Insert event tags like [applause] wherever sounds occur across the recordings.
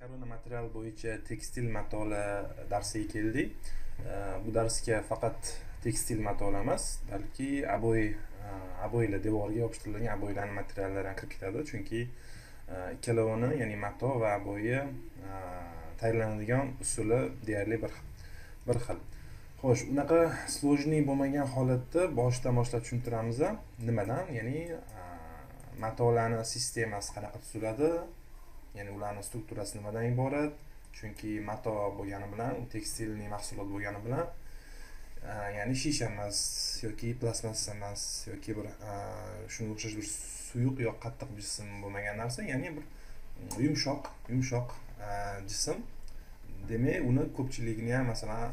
korona material bo'yicha tekstil matolar darsiga keldik. Bu darsga faqat tekstil matolar emas balki aboy e, aboylar devorga yopishtirilgan aboylarni materiallari ham kirib ketadi. Chunki e, ikkalovini ya'ni mato va aboyi e, tayyorlanadigan usuli deyarli bir bir xil. Xo'sh unaqa сложный bo'lmagan holatda boshidan boshlab tushuntiramiz nimadan? Ya'ni matolarni sistemasi qanaqa tuziladi ya'ni ularni strukturasi nimadan iborat? Chunki mato bo'lgani bilan tekstilniy mahsulot bo'lgani bilan ya'ni shisha emas yoki plastmassa emas yoki bir shunga o'xshash bir suyuq yo qattiq jism bo'lmagan narsa ya'ni bir yumshoq yumshoq jism. Demak uni ko'pchiligini ham masalan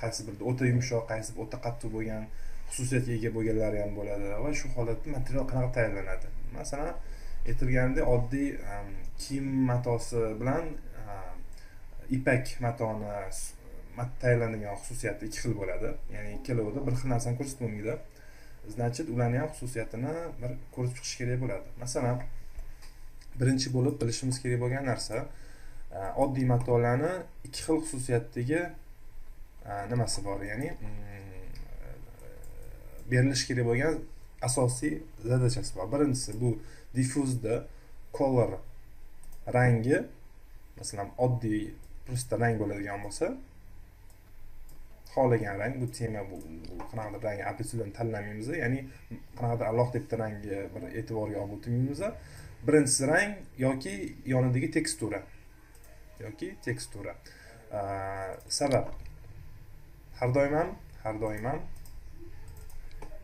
qaysi bir o'ta yumshoq qaysi bir o'ta qattiq bo'lgan xususiyatga ega bo'lganlari ham bo'ladi va shu holatda material qanaqa tayyorlanadi? Masalan aytilganidek oddiy kiyim matosi bilan ipak matoni tayyorlanadigan xususiyati ikki xil bo'ladi. Ya'ni ikkalovida bir xil narsani ko'rsatib bo'lmaydi значит ularni ham xususiyatini bir ko'rib chiqish kerak bo'ladi. Masalan birinchi bo'lib bilishimiz kerak bo'lgan narsa e, oddiy matolarni ikki xil xususiyatdagi e, nimasi bor? Ya'ni mm, e, berilishi kerak bo'lgan asosiy zadachasi bor. Birinchisi bu diffuzda color rangi masalan oddiy просто rang bo'ladigan bo'lsa xohlagan rang bu tema bu qanaqadir rang определенно tanlamaymiz ya'ni qanaqadir alohida bitta rangga bir e'tiborga olib o'tirmaymiz birinchisi rang yoki yonidagi tekstura yoki tekstura. Sabab. Har doim ham har doim ham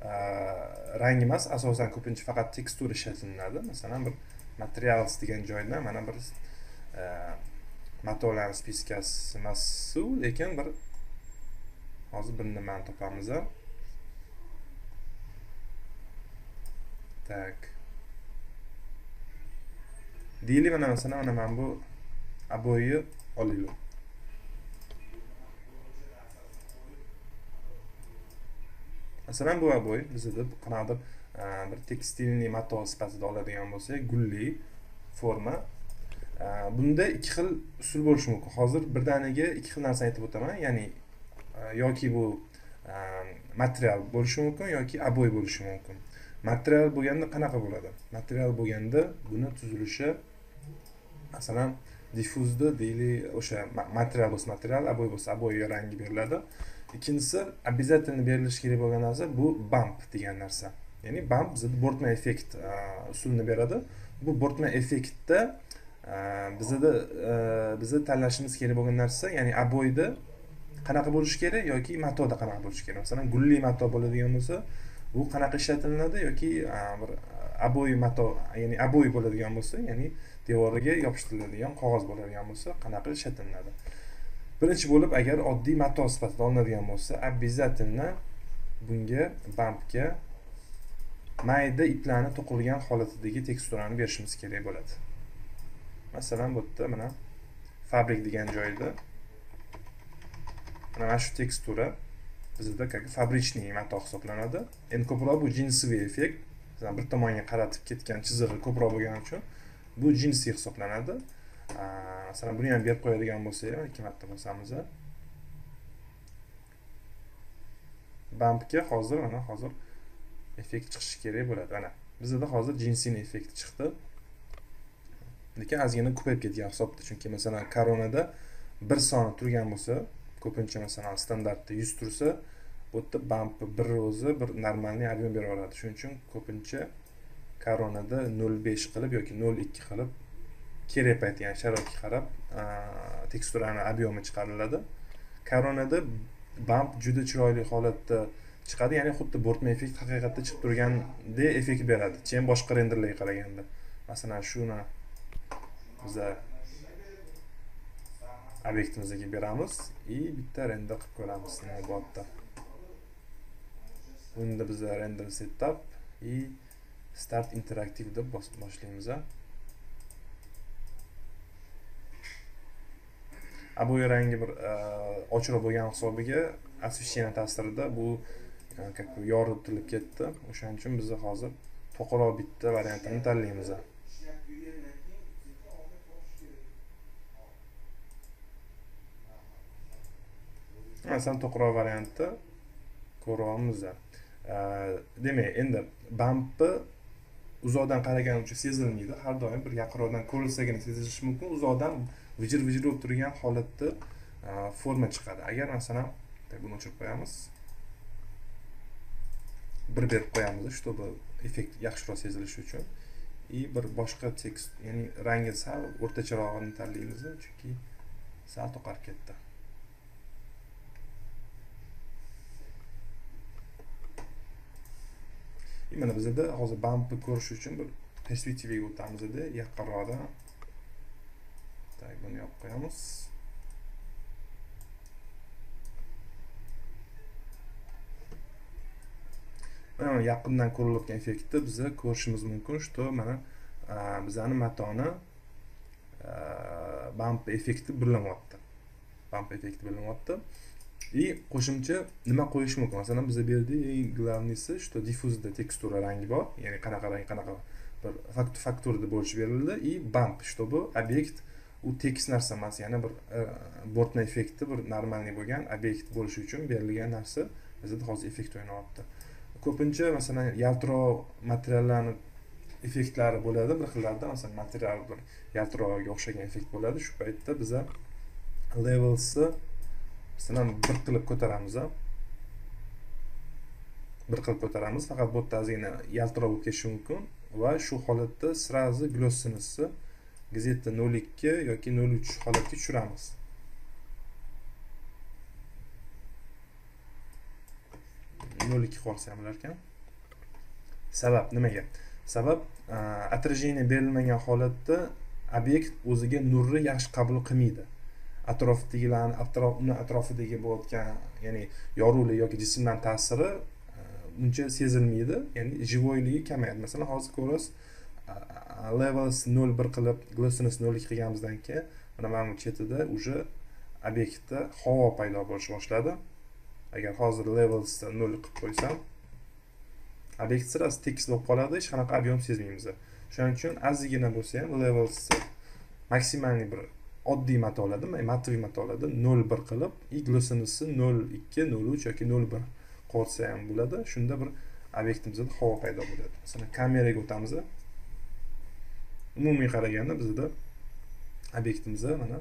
Э, rang emas asosan ko'pincha faqat tekstura ishlatilinadi masalan bir materials degan joyda mana bir e, matolarni spiskasi emasu lekin bir hozir bir nimani topamiz tak. Deylik mana masalan mana mana bu обои olaylik masalan bu обои bizada qanaqadir bir tekstilniy mato sifatida oladigan bo'lsak gulli forma e, bunda ikki xil usul bo'lishi mumkin. Hozir birdaniga ikki xil narsani aytib o'taman. Ya'ni e, yoki bu e, material bo'lishi mumkin yoki обои bo'lishi mumkin. Material bo'lganda qanaqa bo'ladi? Material bo'lganda buni tuzilishi masalan diffuzda deylik o'sha material bo'lsa material обои bo'lsa обои rangi beriladi. Ikkinchisi обязательно berilishi kerak bo'lgan narsa bu bump degan narsa. Ya'ni bump bizada bo'rtma effekt usulini beradi. Bu bo'rtma effektda bizada biza tanlashimiz kerak bo'lgan narsa ya'ni обоyda qanaqa bo'lishi kerak yoki matoda qanaqa bo'lishi kerak? Masalan gulli mato bo'ladigan bo'lsa bu qanaqa ishlatilinadi yoki bir abo'y mato ya'ni abo'y bo'ladigan bo'lsa ya'ni devoriga yopishtiriladigan qog'oz bo'ladigan bo'lsa qanaqa ishlatilinadi birinchi bo'lib agar oddiy mato sifatida olinadigan bo'lsa обязательно bunga bampga mayda iplarni to'qilgan holatidagi teksturani berishimiz kerak bo'ladi. Masalan bu yerda mana fabrik degan joyda mana shu tekstura bizda как fabrichniy mato hisoblanadi. Endi ko'proq bu jinsiy effekt bir tomonga qaratib ketgan chizig'i ko'proq bo'lgani uchun bu jinsiy hisoblanadi. Masalan buni ham berib qo'yadigan bo'lsak ikki marta bosamiz bampga hozir mana hozir effekt chiqishi kerak bo'ladi mana bizada hozir jinsini effekti chiqdi lekin ozgina ko'payib ketgan hisobda chunki masalan koronada bir soni turgan bo'lsa ko'pincha masalan standartda yuz tursa bu yerda bampi bir o'zi bir normalniy объем beraveradi shuning uchun ko'pincha koronada nol besh qilib yoki nol ikki qilib kerak payt ya'ni sharoitga qarab teksturani объемi chiqariladi. Koronada bamp juda chiroyli holatda chiqadi ya'ni xuddi bo'rtma effekt haqiqatda chiqib turgandek effekt beradi. Chem boshqa renderlarga qaraganda. Masalan shuni biza obyektimizga beramiz и bitta render qilib ko'ramiz navbatda. Bunda biza render setup и start interactive deb boshlaymiz обоyi rangi bir e, ochroq bo'lgan hisobiga освещение ta'sirida bu e, как yorilib turilib ketdi. O'shaning uchun biz hozir to'qroq bitta variantini tanlaymiz. Masalan to'qroq variantni ko'ryapmiz. E, demak endi bampni uzoqdan qaragani uchun sezilmaydi. Har doim bir yaqinroqdan ko'rilsagina sezilishi mumkin. Uzoqdan vijir vijir bo'lib turgan holatda e, forma chiqadi. Agar masalan e, buni o'chirib qo'yamiz. Bir berib qo'yamiz чтобы effekt yaxshiroq sezilishi uchun. И bir boshqa tekst ya'ni rangi sal o'rtacharog'ini tanlaymiz chunki sal to'qarib ketdi. Mana bizada hozir bampni ko'rish uchun bir perspektivaga o'tamizda yaqinroqdan. Tak buni yopib qo'yamiz mana yaqindan ko'rilayotgan effektni biza ko'rishimiz mumkin что mana e, bizani matoni e, bamp effekti birlanyapti bamp effekti birlanyapti и qo'shimcha nima qo'yish mumkin? Masalan biza bu yerda eng главныйsi что diffuzda tekstura rangi bor. Ya'ni qanaqa rang qanaqa bir fakturada bo'lishib berildi. И bump чтобы obyekt u tekis narsa emas yana bir e, bortni effekti bir нормальный bo'lgan obyekt bo'lishi uchun berilgan narsa bizada hozir effekt o'ynayapti. Ko'pincha masalan yaltiroq materiallarni effektlari bo'ladi. Bir xillarda masalan material bir yaltirog'iga o'xshagan effekt bo'ladi. Shu paytda biza levelsni masalan bir qilib ko'taramiz bir qilib ko'taramiz. Faqat bu yerda ozgina yaltiroq bo'lib ketishi mumkin va shu holatda сразу glossinessni gazeta nol ikki yoki nol uch holatga tushiramiz. Nol ikki qolsa ham bo'larkan sabab nimaga? Sabab отражение berilmagan holatda obyekt o'ziga nurni yaxshi qabul qilmaydi. Atrofdagilarni atrof uni atrofidagi bo'layotgan ya'ni yorug'lik yoki jismlarni ta'siri uncha sezilmaydi ya'ni живойлigi kamayadi. Masalan hozir ko'rasiz levels nol bir qilib glossiness nol ikki qilganimizdan keyin mana mana bu chetida уже obyektda havo paydo bo'lish boshladi. Agar hozir levelsni nol qilib qo'ysam obyekt sirasi tekis bo'lib qoladi hech qanaqa объем sezmaymiz. Shuning uchun ozgina bo'lsa ham levels maksimalniy bir oddiy matolarda matoviy oladi. Nol bir qilib и glossinessni nol ikki nol uch yoki nol bir qo'ysa ham bo'ladi. Shunda bir obyektimizda havo paydo bo'ladi. Masalan kameraga o'tamiz umumiy qaraganda bizda obyektimizda mana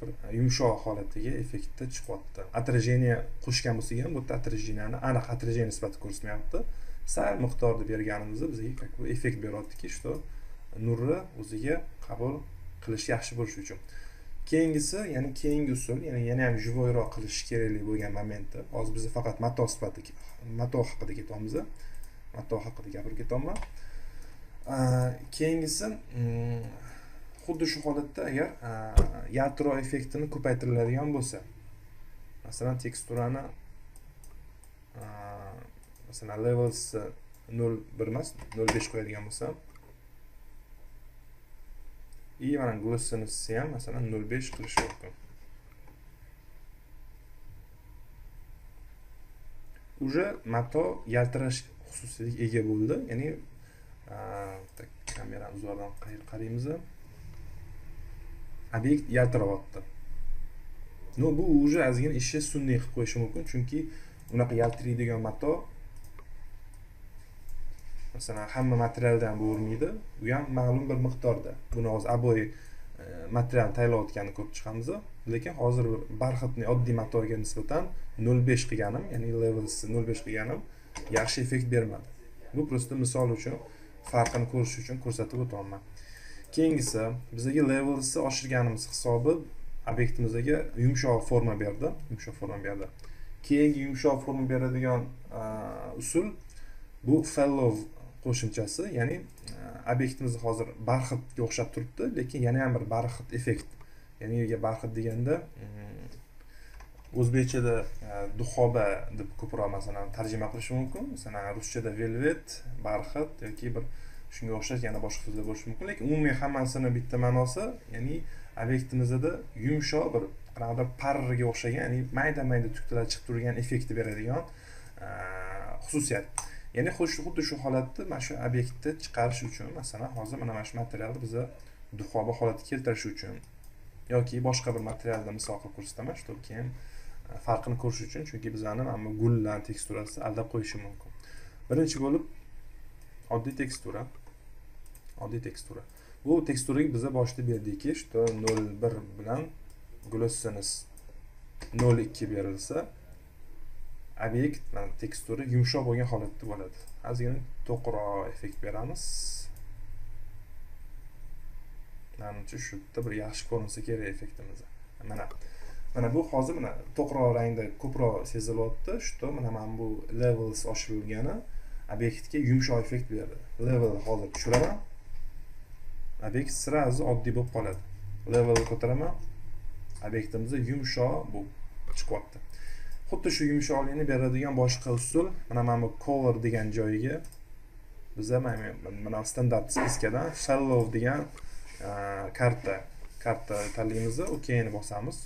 bir yumshoq holatdagi effektda chiqyapti. Отражение qo'shgan bo'lsak ham bu yerda отражениeni aniq отражение sifatida ko'rsatmayapti. Sal miqdorda berganimizda bizga как бы effekt beryaptiki что nurni o'ziga qabul qilish yaxshi bo'lishi uchun. Keyingisi ya'ni keyingi usul ya'ni yana ham живойroq qilish kerakli bo'lgan momentda hozir biz faqat mato sifatida mato haqida ketyapmiz mato haqida gapirib ketyapman. Keyingisi mm, xuddi shu holatda agar yadro effektini ko'paytiriladigan bo'lsa masalan teksturani masalan levels nol bir emas nol besh qo'yadigan bo'lsam и mana glossinisi ham masalan nol besh qilish mumkin. Уже mato yaltirash xususiyatiga ega bo'ldi ya'ni kamerani uzoqdan qaraymiz obyekt yaltiryapti ну bu уже ozgina ishni sun'iy qilib qo'yishi mumkin chunki unaqa yaltiraydigan mato masalan hamma materialdan bo'lmaydi u ham ma'lum bir miqdorda buni hozir обои materialni tayyorlayotganini ko'rib chiqamiz lekin hozir barxatni oddiy matoga nisbatan nol besh qilganim ya'ni levelsni nol besh qilganim yaxshi effekt bermadi bu просто misol uchun farqini ko'rish uchun ko'rsatib o'tyapman keyingisi bizdagi levelsni oshirganimiz hisobi obyektimizga yumshoq forma berdi yumshoq forma berdi. Keyingi yumshoq forma beradigan usul bu fellow qo'shimchasi ya'ni obyektimiz hozir barxitga o'xshab turibdi lekin yana ham bir barxit effekt ya'ni barxit deganda o'zbekchada e, duxoba deb ko'proq masalan tarjima qilish mumkin. Masalan ruschada velvet barxit yoki bir shunga o'xshash yana boshqa so'zlar bo'lishi mumkin. Lekin umumiy hammasini bitta ma'nosi ya'ni obyektimizda yumshoq bir qanaqadir parraga o'xshagan ya'ni mayda mayda tuktalar chiqib turgan effektni beradigan e, xususiyat. Ya'ni xuddi shu holatni mana shu obyektni chiqarish uchun masalan hozir mana mana shu materialni biza duxoba holatga keltirish uchun yoki boshqa bir materialda misol qilib ko'rsataman чтобы keyin farqini ko'rish uchun chunki bizani mana bu gullar teksturasi aldab qo'yishi mumkin. Birinchi bo'lib oddiy tekstura. Oddiy tekstura. Bu teksturaga biza boshida berdikki что nol bir bilan glossinus nol ikki berilsa obyekt mana tekstura yumshoq bo'lgan holatda bo'ladi. Ozgina to'qroq effekt beramiz. Manimcha shu yerda bir yaxshi ko'rinsa kerak effektimiz mana. Mana bu hozir mana to'qroq rangda ko'proq sezilyapti. Что mana mana bu levels oshirilgani obyektga yumshoq effekt beradi level hozir tushiraman. Obyekt сразу oddiy bo'lib qoladi. Level ko'taraman. Obyektimiz yumshoq bo'lib chiqyapti. Xuddi shu yumshoqlikni beradigan boshqa usul mana mana bu color degan joyiga biza mana standart spiskadan shallow degan karta karta tanlaymiz okeyni bosamiz.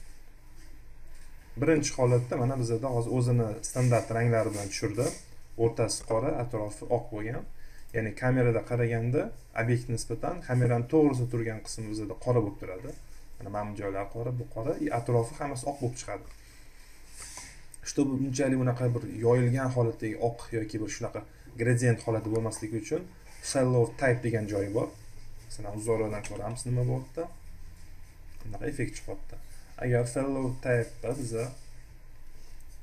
Birinchi holatda mana bizada hozir o'zini standart ranglari bilan tushirdi. O'rtasi qora atrofi oq bo'lgan. Ya'ni kamerada qaraganda obyekt nisbatan kamerani to'g'risida turgan qismi bizada qora bo'lib turadi. Mana mana bu joylari qora bu qora. И atrofi hammasi oq bo'lib chiqadi. Чтобы bunchalik unaqa bir yoyilgan holatdagi oq yoki bir shunaqa gradient holati bo'lmasligi uchun shallow type degan joyi bor. Masalan uzoradan ko'ramiz nima bo'lyapti bunaqa effekt chiqyapti. Agar fellow type'da biza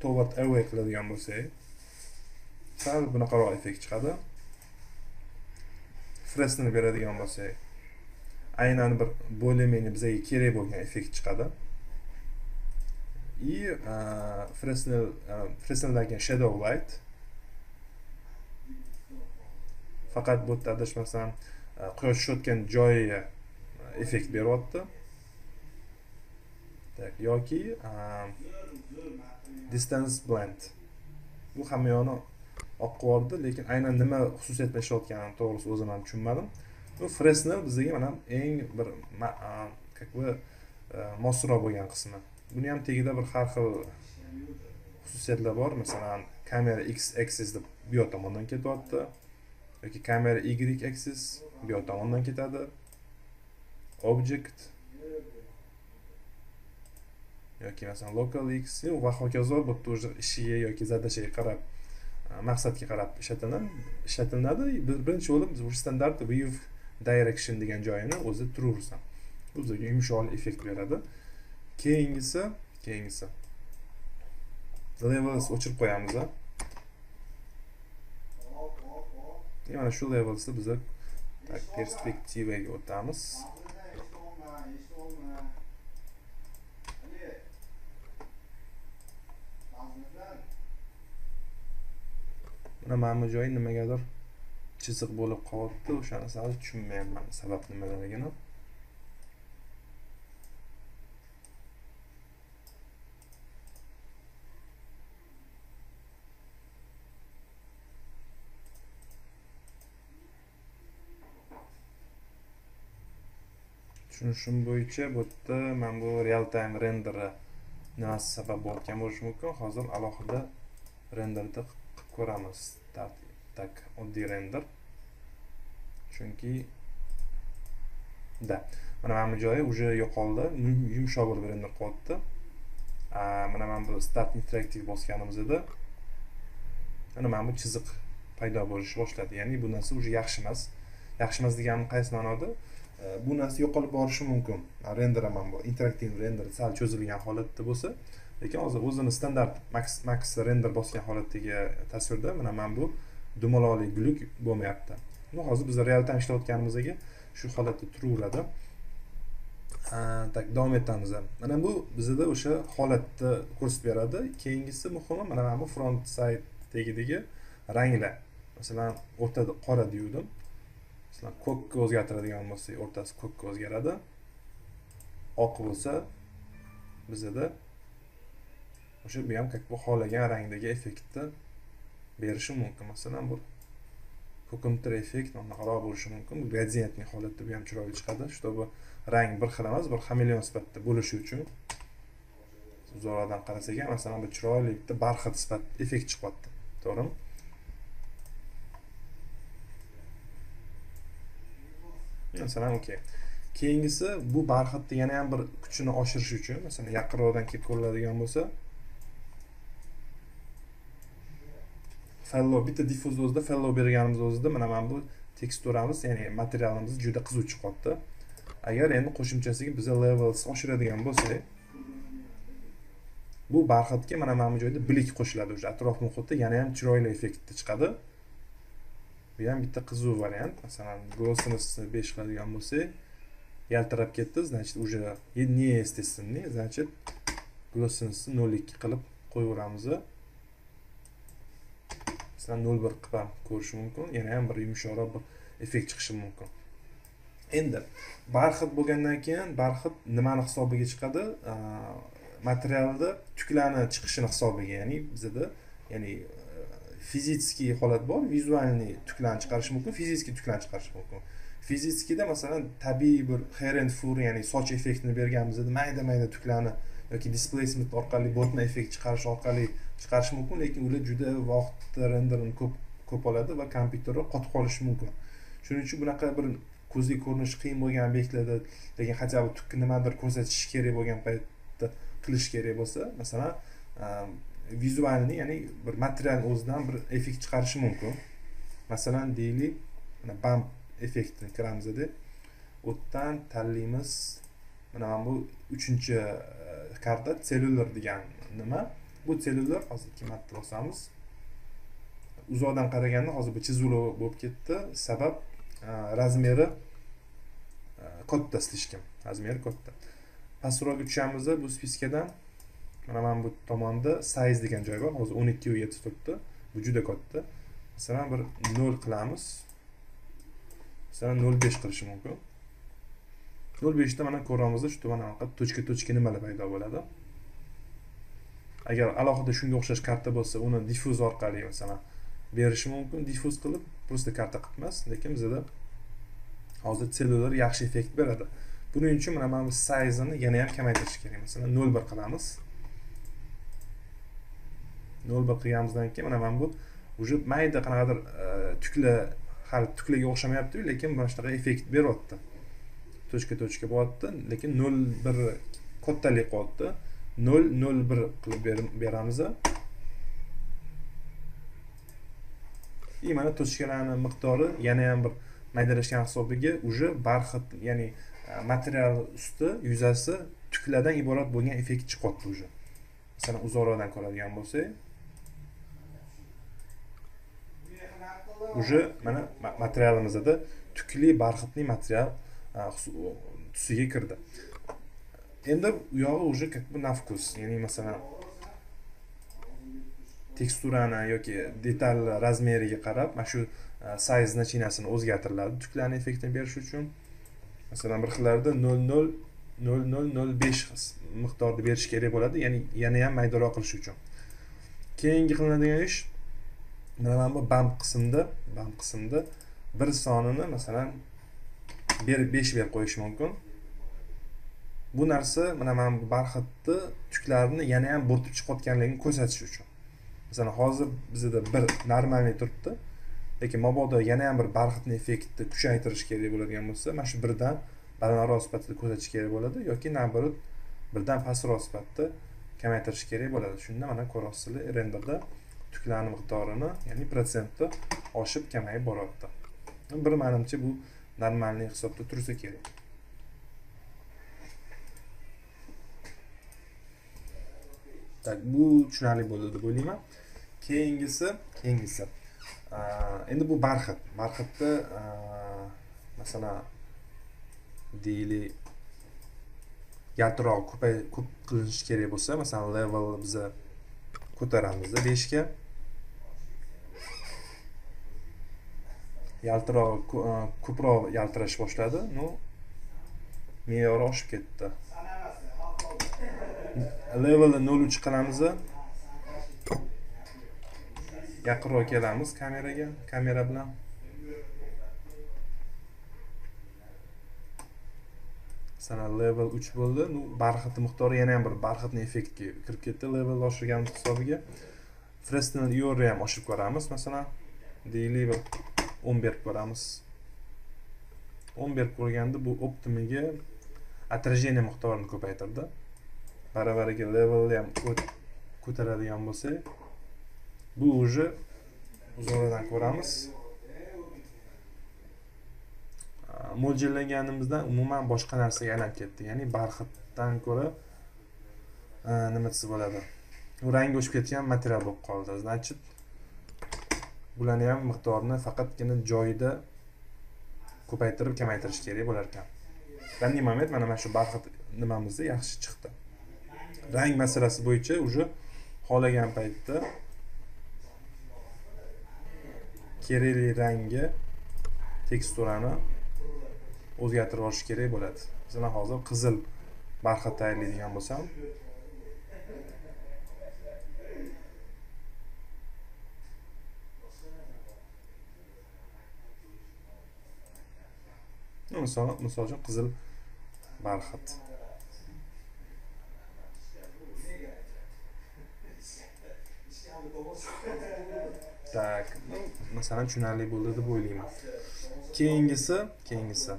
toward away qiladigan bo'lsak sal bunaqaroq effekt chiqadi fresni beradigan bo'lsak aynan bir более менее bizga kerak bo'lgan effekt chiqadi и fresnel fresneldagi shadow light. Faqat bu yerda adashmasam quyosh tushayotgan joyiga effekt beryapti так yoki distance blend. Bu hamma yog'ini oq qilib lekin aynan nima xususiyat bilan ishlayotganini to'g'risi o'zim ham tushunmadim. Bu fresnel bizga mana eng bir как бы e, mosroq bo'lgan qismi. Buni ham tagida bir har xil xususiyatlar bor. Masalan kamera x axis deb bu yoq tomondan ketyapti. Yoki kamera y axis bu yoq tomondan ketadi. Object yoki masalan local x va hokazo bu yerda уже ishiga yoki задачаga qarab e, maqsadga qarab ishlatilinadi ishlatilinadi birinchi bo'lib biz standart view direction degan joyini o'zi true ursam bu bizga yumshoq effekt beradi. Keyingisi keyingisi. Levels o'chirib qo'yamiz mana shu levelsda biza e, perspektivaga o'tamiz. Nimami joyi nimagadir chiziq bo'lib qolibdi. O'shani sal tushunmayapman sabab nimaligini tushunishim bo'yicha bu yerda mana bu real time renderi nimasi sabab bo'layotgan bo'lishi mumkin. Hozir alohida renderni ko'ramiz tak oddiy render. Chunki да mana mana bu joyi уже yo'qoldi yumshoq bo'lib render qilyapti mana mana bu start interaktiv bosganimizda mana mana bu chiziq paydo bo'lishni boshladi. Ya'ni bu narsa уже yaxshi emas. Yaxshi emas deganim qaysi ma'noda? Э, bu narsa yo'qolib borishi mumkin. Render ham bu interaktiv render sal cho'zilgan holatda bo'lsa. Lekin hozir o'zini standart max max render bosgan holatdagi tasvirda mana mana bu dumaloqli guluk bo'lmayapti. Bu hozir biz real time ishlayotganimizga shu holatda turaveradi. Tak davom etamiz. Mana bu bizada o'sha holatni ko'rsatib beradi. Keyingisi muhimi mana mana bu front side tagidagi ranglar. Masalan o'rtada qora deyuvdim masalan ko'kka o'zgartiradigan bo'lsak o'rtasi ko'kka o'zgaradi. Oq bo'lsa bizada o'sha bu ham как бы xohlagan rangdagi effektni berishi mumkin. Masalan bu ko'kimtir effekt bunaqaroq bo'lishi mumkin. Gradientli holatda bu ham chiroyli chiqadi. Чтобы rang bir xil emas bir xameleon sifatida bo'lishi uchun uzoqdan qarasak ham masalan bu chiroyli bitta barxit sifat effekt chiqyapti. To'g'rimi? Masalan okey keyingisi bu barxitni yana ham bir kuchini oshirish uchun masalan yaqinroqdan kelib ko'riladigan bo'lsa fellow bitta diffuz o'zida fellow berganimiz o'zida mana mana bu teksturamiz ya'ni materialimiz juda qiziq chiqyapti agar endi qo'shimchasiga biza levels oshiradigan bo'lsak bu barxatga mana mana bu joyda blik qo'shiladi уже atrof muhitda yana ham chiroyli effektda chiqadi. Bu ham bitta qiziq variant. Masalan glossini besh qiladigan bo'lsak yaltirab ketdi значит уже неестественный значит glossini nol ikki qilib qo'yaveramiz. Masalan nol bir qilib ham ko'rish mumkin yana ham bir yumshoqroq bir effekt chiqishi mumkin. Endi barxit bo'lgandan keyin barxit nimani hisobiga chiqadi? Materialni tuklarni chiqishini hisobiga ya'ni bizada ya'ni fizический holat bor vizualniy tuklarni chiqarish mumkin fizический tuklarni chiqarish mumkin. Fizическийda masalan tabiiy bir hair and fur ya'ni soch effektini berganmizda mayda mayda tuklarni yoki displacement orqali botna effekt chiqarish orqali chiqarish mumkin lekin ular juda vaqtni renderini ko'p ko'p oladi va kompyuterda qotib qolishi mumkin. Shuning uchun bunaqa bir ko'zga ko'rinishi qiyin bo'lgan obyektlarda lekin хотя бы tukki nimadir ko'rsatish kerak bo'lgan paytda qilish kerak bo'lsa masalan ehm, vizualni ya'ni bir material o'zidan bir effekt chiqarishi mumkin. Masalan deylik mana bamp effektini kiramizda u yerdan tanlaymiz mana bu uchinchi e, karta sellyular degan nima? Bu sellyular hozir ikki marta bosamiz uzoqdan qaraganda hozir bu chizuvli bo'lib ketdi. Sabab e, razmeri e, katta слишком razmeri katta. Pastroqga tushamiz bu spiskadan. Mana mana bu tomonda size degan joy bor. Hozir o'n ikki yetti turibdi. Bu juda katta. Masalan bir nol qilamiz. Masalan nol besh qilishi mumkin. Nol beshda mana ko'ramiz shu mana bunaqa tochka tochka nimalar paydo bo'ladi? Agar alohida shunga o'xshash karta bo'lsa uni diffuz orqali masalan berish mumkin diffuz qilib просто karta qilib emas lekin bizada hozir sellular yaxshi effekt beradi. Buning uchun mana mana bu sayzini yana ham kamaytirish kerak. Masalan nol bir qilamiz. Nol bir qilganimizdan keyin mana mana bu уже mayda qanaqadir e, tukla hali tuklaga o'xshamayaptiyu lekin mana shunaqa effekt beryapti. Tochka tochka bo'lyapti lekin nol bir kattalik qilyapti nol nol bir qilib beramiz и mana tochkalarni miqdori yana ham bir maydalashgan hisobiga уже barxit ya'ni e, material usti yuzasi tuklardan iborat bo'lgan effekt chiqyapti уже masalan uzoqroqdan ko'radigan bo'lsak. Уже mana materialimizda tukli barxitli material e, tusiga kirdi. Endi u yog'i уже как бы на вкус. Ya'ni masalan teksturani yoki detal razmeriga qarab mana shu e, size значениясini o'zgartiriladi tuklarni effektini berish uchun. Masalan bir xillarda nol nol nol nol nol besh miqdorda berish kerak bo'ladi. Ya'ni yana ham maydaroq qilish uchun. Keyingi qilinadigan ish mana mana bu bamp qismda bamp qismda bir sonini masalan berib besh berib qo'yish mumkin. Bu narsa mana mana bu barxitni tuklarini yana ham bo'rtib chiqayotganligini ko'rsatish uchun. Masalan hozir bizada bir normalniy turibdi lekin mabodo yana ham bir barxitni effektni kuchaytirish kerak bo'ladigan bo'lsa mana shu birdan balandroq sifatida ko'rsatish kerak bo'ladi yoki наоборот birdan pastroq sifatda kamaytirish kerak bo'ladi. Shunda mana ko'ryapsizlar renderda tuklarni miqdorini ya'ni protsentni oshib kamayib boryapti bir manimcha bu normalniy hisobda tursa kerak. Bu tushunarli bo'ldi deb o'ylayman. Keyingisi keyingisi. Endi bu barxit barxitda masalan deylik yaltiroq ko'pay ko'p qilinishi kerak bo'lsa masalan level biza ko'taramiz beshga yaltiroq ko'proq yaltirash boshladi. Ну me'yori oshib ketdi. Levelni nol uch qilamiz yaqinroq kelamiz kameraga kamera bilan. Masalan level uch bo'ldi. Ну barxitni miqdori yana ham bir barxitni effektga kirib ketdi level oshirganimiz hisobiga. Fresnel yorni ham oshirib ko'ramiz masalan deylik bir o'n berib ko'ramiz. o'n berib ko'rganda bu optimiga отражение miqdorini ko'paytirdi. Baravariga levelni ham ko'taradigan bo'lsak bu уже uzoradan ko'ramiz. Mo'ljallaganimizdan umuman boshqa narsaga aylanib ketdi ya'ni barxitdan ko'ra nima desa bo'ladi? Rangi o'chib ketgan material bo'lib qoldi значит bularni ham miqdorini faqatgina joyida ko'paytirib kamaytirish kerak bo'lar ekan. Данный момент mana mana shu barxit nimamizda yaxshi chiqdi. Rang masalasi bo'yicha уже xohlagan paytda kerakli rangga teksturani o'zgartirib olish kerak bo'ladi. Masalan hozir qizil barxat tayyorlaydigan bo'lsam misol misol uchun qizil barxat. Так masalan tushunarli bo'ldi deb o'ylayman. Keyingisi keyingisi.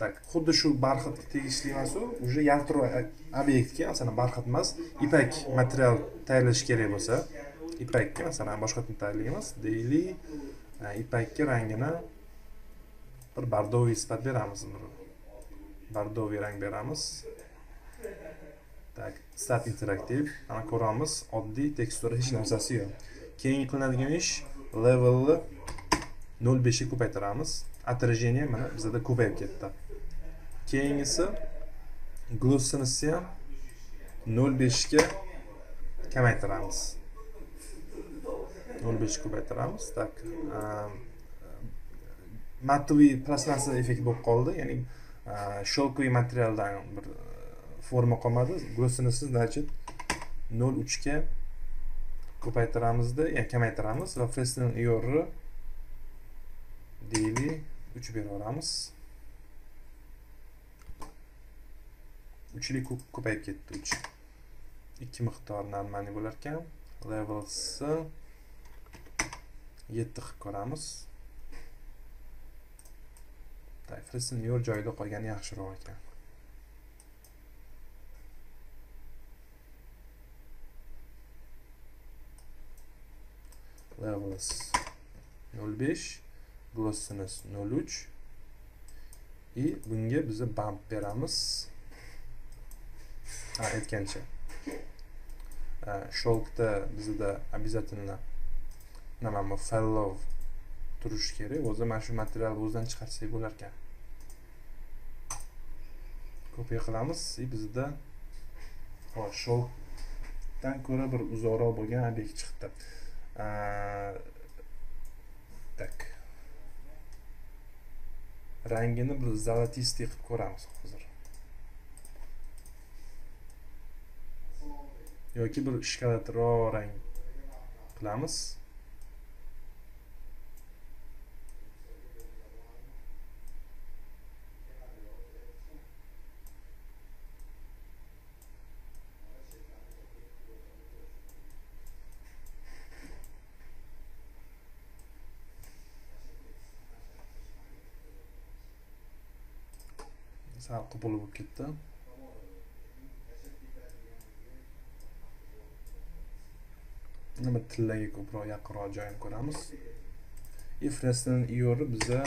Так xuddi shu barxatga tegishli emas u уже yaltiroq obyektga masalan barxat emas ipak material tayyorlash kerak bo'lsa ipakka masalan boshqa tayyorlaymiz deylik ipakka rangini bir bordoviy sifat beramiz bordoviy rang beramiz. Так start interaktiv mana ko'ramiz oddiy tekstura hech narsasi yo'q. Keyin qilinadigan ish levelni nol beshga ko'paytiramiz. Отражение mana bizada ko'payib ketdi. Keyingisi glossinisi ham nol beshga kamaytiramiz. nol beshga ko'paytiramiz. Так matoviy plastmassa effekt bo'lib qoldi. Ya'ni ehm, shelkoviy materialdan bir forma qolmadi glossinisi значит nol uchga ko'paytiramizda ya'ni kamaytiramiz va fresnel iorni deyli uch beraveramiz. Uchlik ko'payib ketdi uch. Ikki miqdor нормальный bo'lar ekan levelsni yetti qilib ko'ramiz. Fresnel ior joyida qolgani yaxshiroq ekan. Levels 05 glossiness 03 и bunga biza bump beramiz. Ha aytgancha. Sholkda bizda обязательно nima fellow turishi kerak. O'zi mana shu materialni o'zidan chiqarsak bo'lar ekan. Kopiya qilamiz. И bizda hop sholkdan ko'ra bir uzoqroq bo'lgan obyekt chiqdi. так рангіні біз золотистый қып көреміз қазір yoki bir ishkalatroq rang qilamiz ketdi nima tillaga ko'proq yaqinroq joyini ko'ramiz и fresnel iorni biza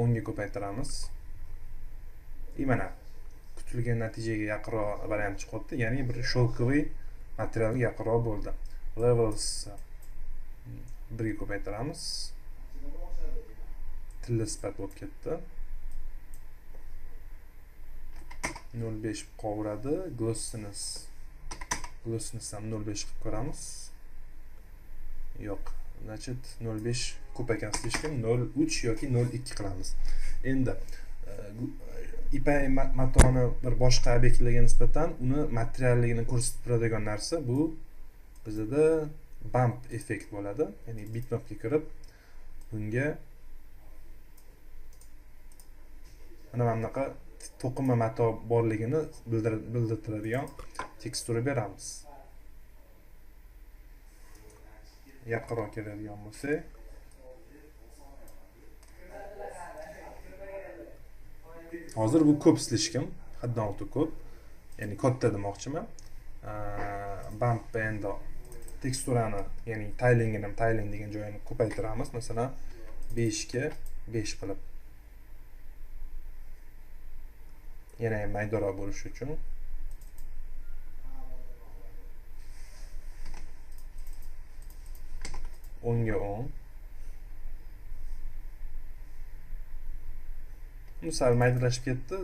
o'nga ko'paytiramiz и mana. Kutilgan natijaga yaqinroq variant chiqyapti. Ya'ni bir shelkoviy materialga yaqinroq bo'ldi. Levels hmm, birga ko'paytiramiz tilla sifat bo'lib ketdi. Nol besh qovuradi. Glossiness glossiness ham nol besh qilib ko'ramiz. Yo'q значит nol besh ko'p ekan слишком nol uch yoki nol ikki qilamiz. Endi e, e, ipak e, matoni bir boshqa obyektlarga nisbatan uni materialligini ko'rsatib turadigan narsa bu bizada bump effekt bo'ladi. Ya'ni bitmapga kirib bunga mana mana bunaqa to'qima mato borligini bildiradigan tekstura beramiz. Yaqinroq keladigan bo'lsak. Hozir bu ko'p слишком haddan ortiq ko'p. Ya'ni katta demoqchiman. Bamp endi teksturani ya'ni taylingini tayling degan joyini ko'paytiramiz. Masalan beshga besh qilib. Yana ham maydaroq bo'lishi uchun o'nga o'n. Bu sal maydalashib ketdi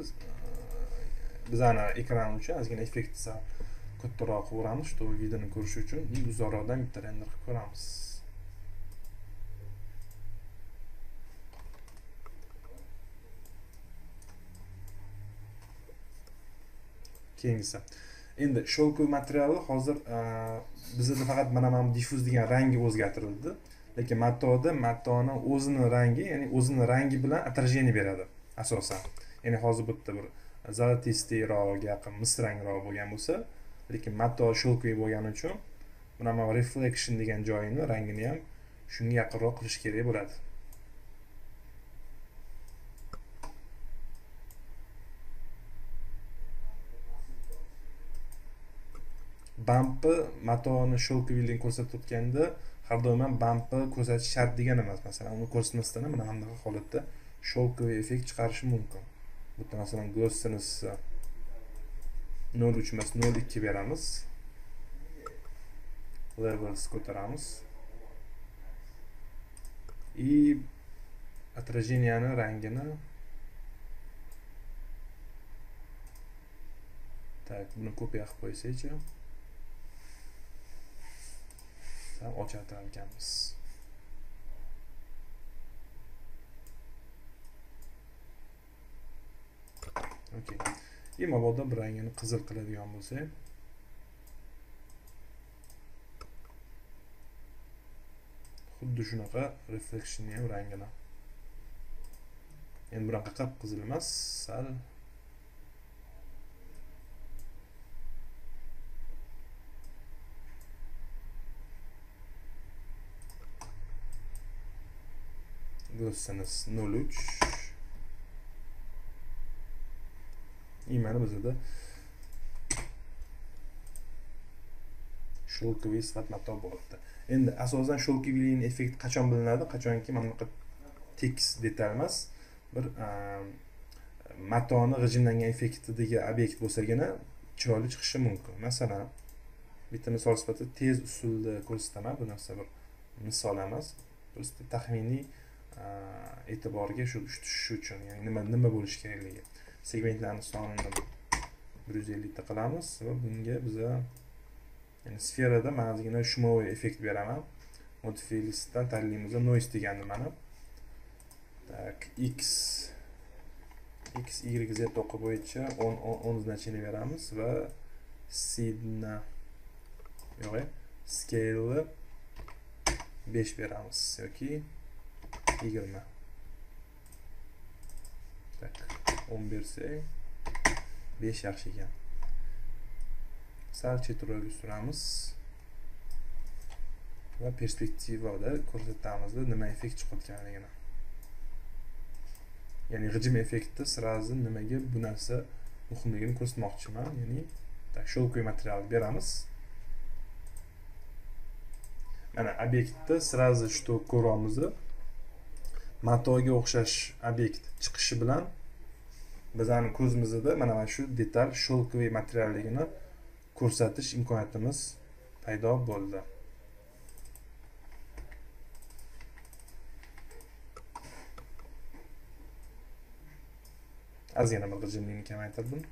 bizani ekran uchun ozgina effektni sal kattaroq qilib чтобы videoni ko'rish uchun и uzoqroqdan bitta render qilib ko'ramiz keyingisi. Endi sholkoviy materiali hozir e, bizada faqat mana mana diffuz degan rangi o'zgartirildi. Lekin matoda matoni o'zini rangi ya'ni o'zini rangi bilan отражение beradi asosan. Ya'ni hozir bu yerda bir zolotistiyroqga yaqin mis rangroq bo'lgan bo'lsa lekin mato sholkoviy bo'lgani uchun mana reflection degan joyini rangini ham shunga yaqinroq qilish kerak bo'ladi. Bampni matoni sholkoviyligini ko'rsatayotganda har doim ham bampni ko'rsatish shart degani emas. Masalan uni ko'rsatmasdan ham mana bunaqa holatda sholkoviy effekt chiqarishi mumkin. Bu yerda masalan glossinisi nol uch emas nol ikki beramiz. Levels ko'taramiz. И отраженияni rangini так buni kopiya qilib qo'ysakchi. Sal ochartirar ekanmiz okey и mabodo bir rangini qizil qiladigan bo'lsak xuddi shunaqa reflectionni ham rangini endi bunaqa qip qizil emas sal. Glossanız 03 и mana bizada sholkoviy sifat mato bo'libdi endi asosan sholkoviylikni effekti qachon bilinadi qachonki mana bunaqa tekis detal emas bir matoni g'ijimlangan effektidagi obyekt bo'lsagina chiroyli chiqishi mumkin masalan bitta misol sifatida tez usulda ko'rsataman bu narsa bir misol emas просто taxminiy Э, e'tiborga shu tushishi uchun ya'ni nima nima bo'lishi kerakligi. Segmentlarni sonini bir yuz ellikta qilamiz va bunga biza ya'ni sferada man ozgina shumoviy effekt beraman. Modify tanlaymiz noise deganni mana. Так x x y z o'qi bo'yicha o'n o'n значение beramiz va sidna yo'q scale besh beramiz yoki yigirma tak. o'n bersak besh yaxshi ekan. Sal chetroqga suramiz va perspektivada ko'rsatamizda nima effekt chiqayotganligini ya'ni g'ijim effektda сразу nimaga bu narsa muhimligini ko'rsatmoqchiman. Ya'ni sholkoviy material beramiz. Mana obyektni сразу что ko'ryapmiz matoga o'xshash obyekt chiqishi bilan bizani ko'zimizda mana mana shu detal sholkoviy materialligini ko'rsatish imkoniyatimiz paydo bo'ldi. Ozgina bir g'ijimlikni kamaytirdim.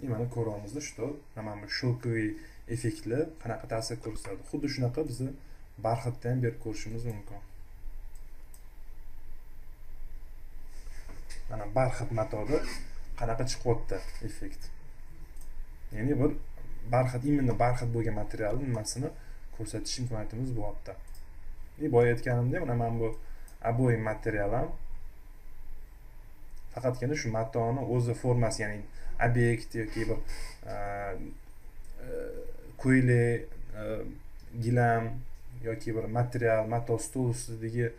И mana ko'ryapmizda что? Mana bu sholkoviy effektlar qanaqa ta'sir ko'rsatadi xuddi shunaqa bizni barxatda ham berib ko'rishimiz mumkin mana barxat matoda qanaqa chiqyapti effekt ya'ni bir barxat именно barxat bo'lgan materialni nimasini ko'rsatish imkoniyatimiz bo'lyapti и boya aytganimdek mana mana bu обои material ham faqatgina shu matoni o'zi formasi ya'ni obyekt yoki bir ko'ylak gilam yoki bir material mato stol ustidagi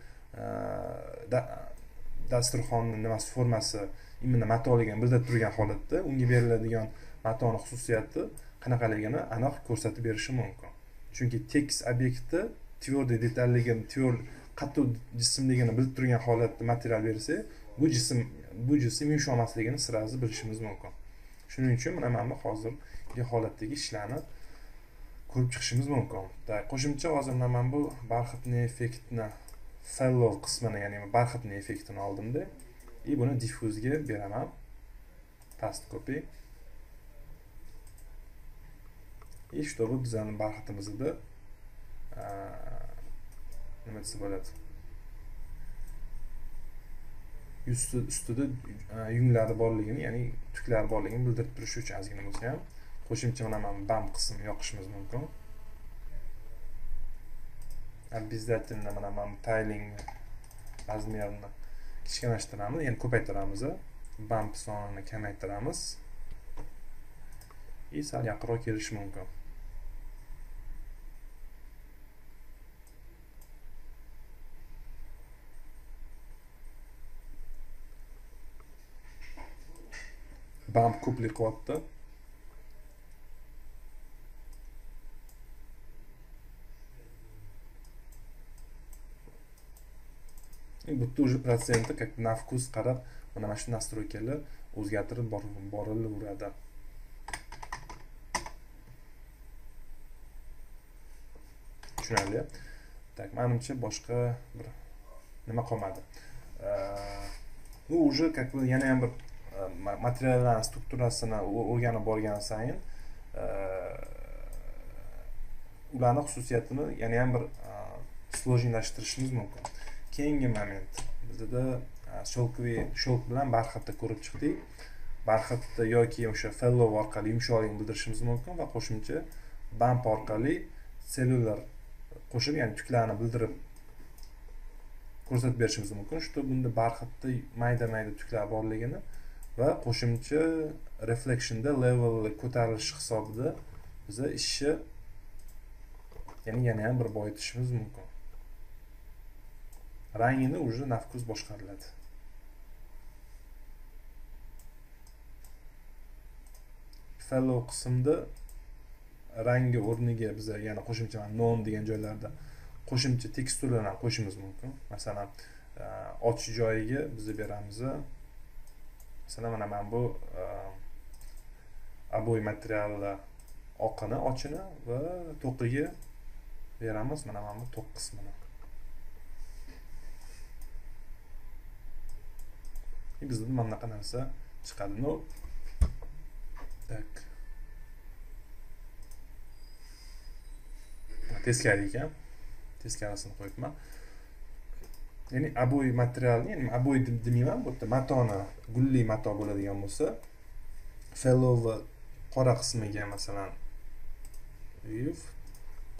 dasturxonni nimasi formasi именно matoligan birda turgan holatda unga beriladigan matoni xususiyati qanaqaligini aniq ko'rsatib berishi mumkin chunki tekst obyekti твердый detalligini tver qattiq jismligini bilib turgan holatda material bersak bu jism bu jism yumshoqmasligini сразу bilishimiz mumkin shuning uchun mana mana bu hozirgi holatdagi ishlarni ko'rib chiqishimiz mumkin. Qo'shimcha hozir mana bu barxitni effektni fellow qismini ya'ni barxitni effektini oldimda. И buni diffuzga beraman. Past copy. И чтобы bizani barxitimizni nima desa bo'ladi? Yuzi ustida e, yunglari borligini ya'ni tuklari borligini bildirib turishi uchun ozgina bo'lsa ham qo'shimcha mana mana bam qismini yoqishimiz mumkin обязательно mana mana tayling razmerini kichkinalashtiramiz ya'ni ko'paytiramiz bamp sonini kamaytiramiz и sal yaqinroq kelishi mumkin bamp ko'plik qilyapti bu yerda уже protsenti как на вкус qarab mana mana shu настройкаlar o'zgartirib borilaveradi tushunarli. Так manimcha boshqa bir nima qolmadi. Ну уже как бы yana ham bir materiallarni strukturasini o'rganib borgan sayin e, ularni xususiyatini yana ham bir e, сложныйлashtirishimiz mumkin. Keyingi moment. Bizada e, sholkviy sholk bilan barxatda ko'rib chiqdik. Barxatda yoki o'sha fellow orqali yumshoqligini bildirishimiz mumkin va qo'shimcha bamp orqali sellyular qo'shib ya'ni tuklarni bildirib ko'rsatib berishimiz mumkin. Что bunda barxatda mayda mayda tuklar borligini va qo'shimcha reflectionda level ko'tarilishi hisobida biza ishni ya'ni yana ham bir boyitishimiz mumkin. Rangini уже navkuz boshqariladi. Fellow qismda rangi o'rniga biza yana qo'shimcha non degan joylarda qo'shimcha teksturalarni qo'shishimiz mumkin. Masalan e, och joyiga biz beramiz masalan mana mana bu ehm, oboy materialni oqini ochini va to'qiga beramiz. Mana mana bu to'q qismini. Bizda mana bunaqa narsa chiqadi. Ну так teskari ekan. Teskarisini qo'yibman. Ya'ni oboy materialni ya'ni обои demayman bu yerda matoni gulli mato bo'ladigan bo'lsa fellowi qora qismiga masalan.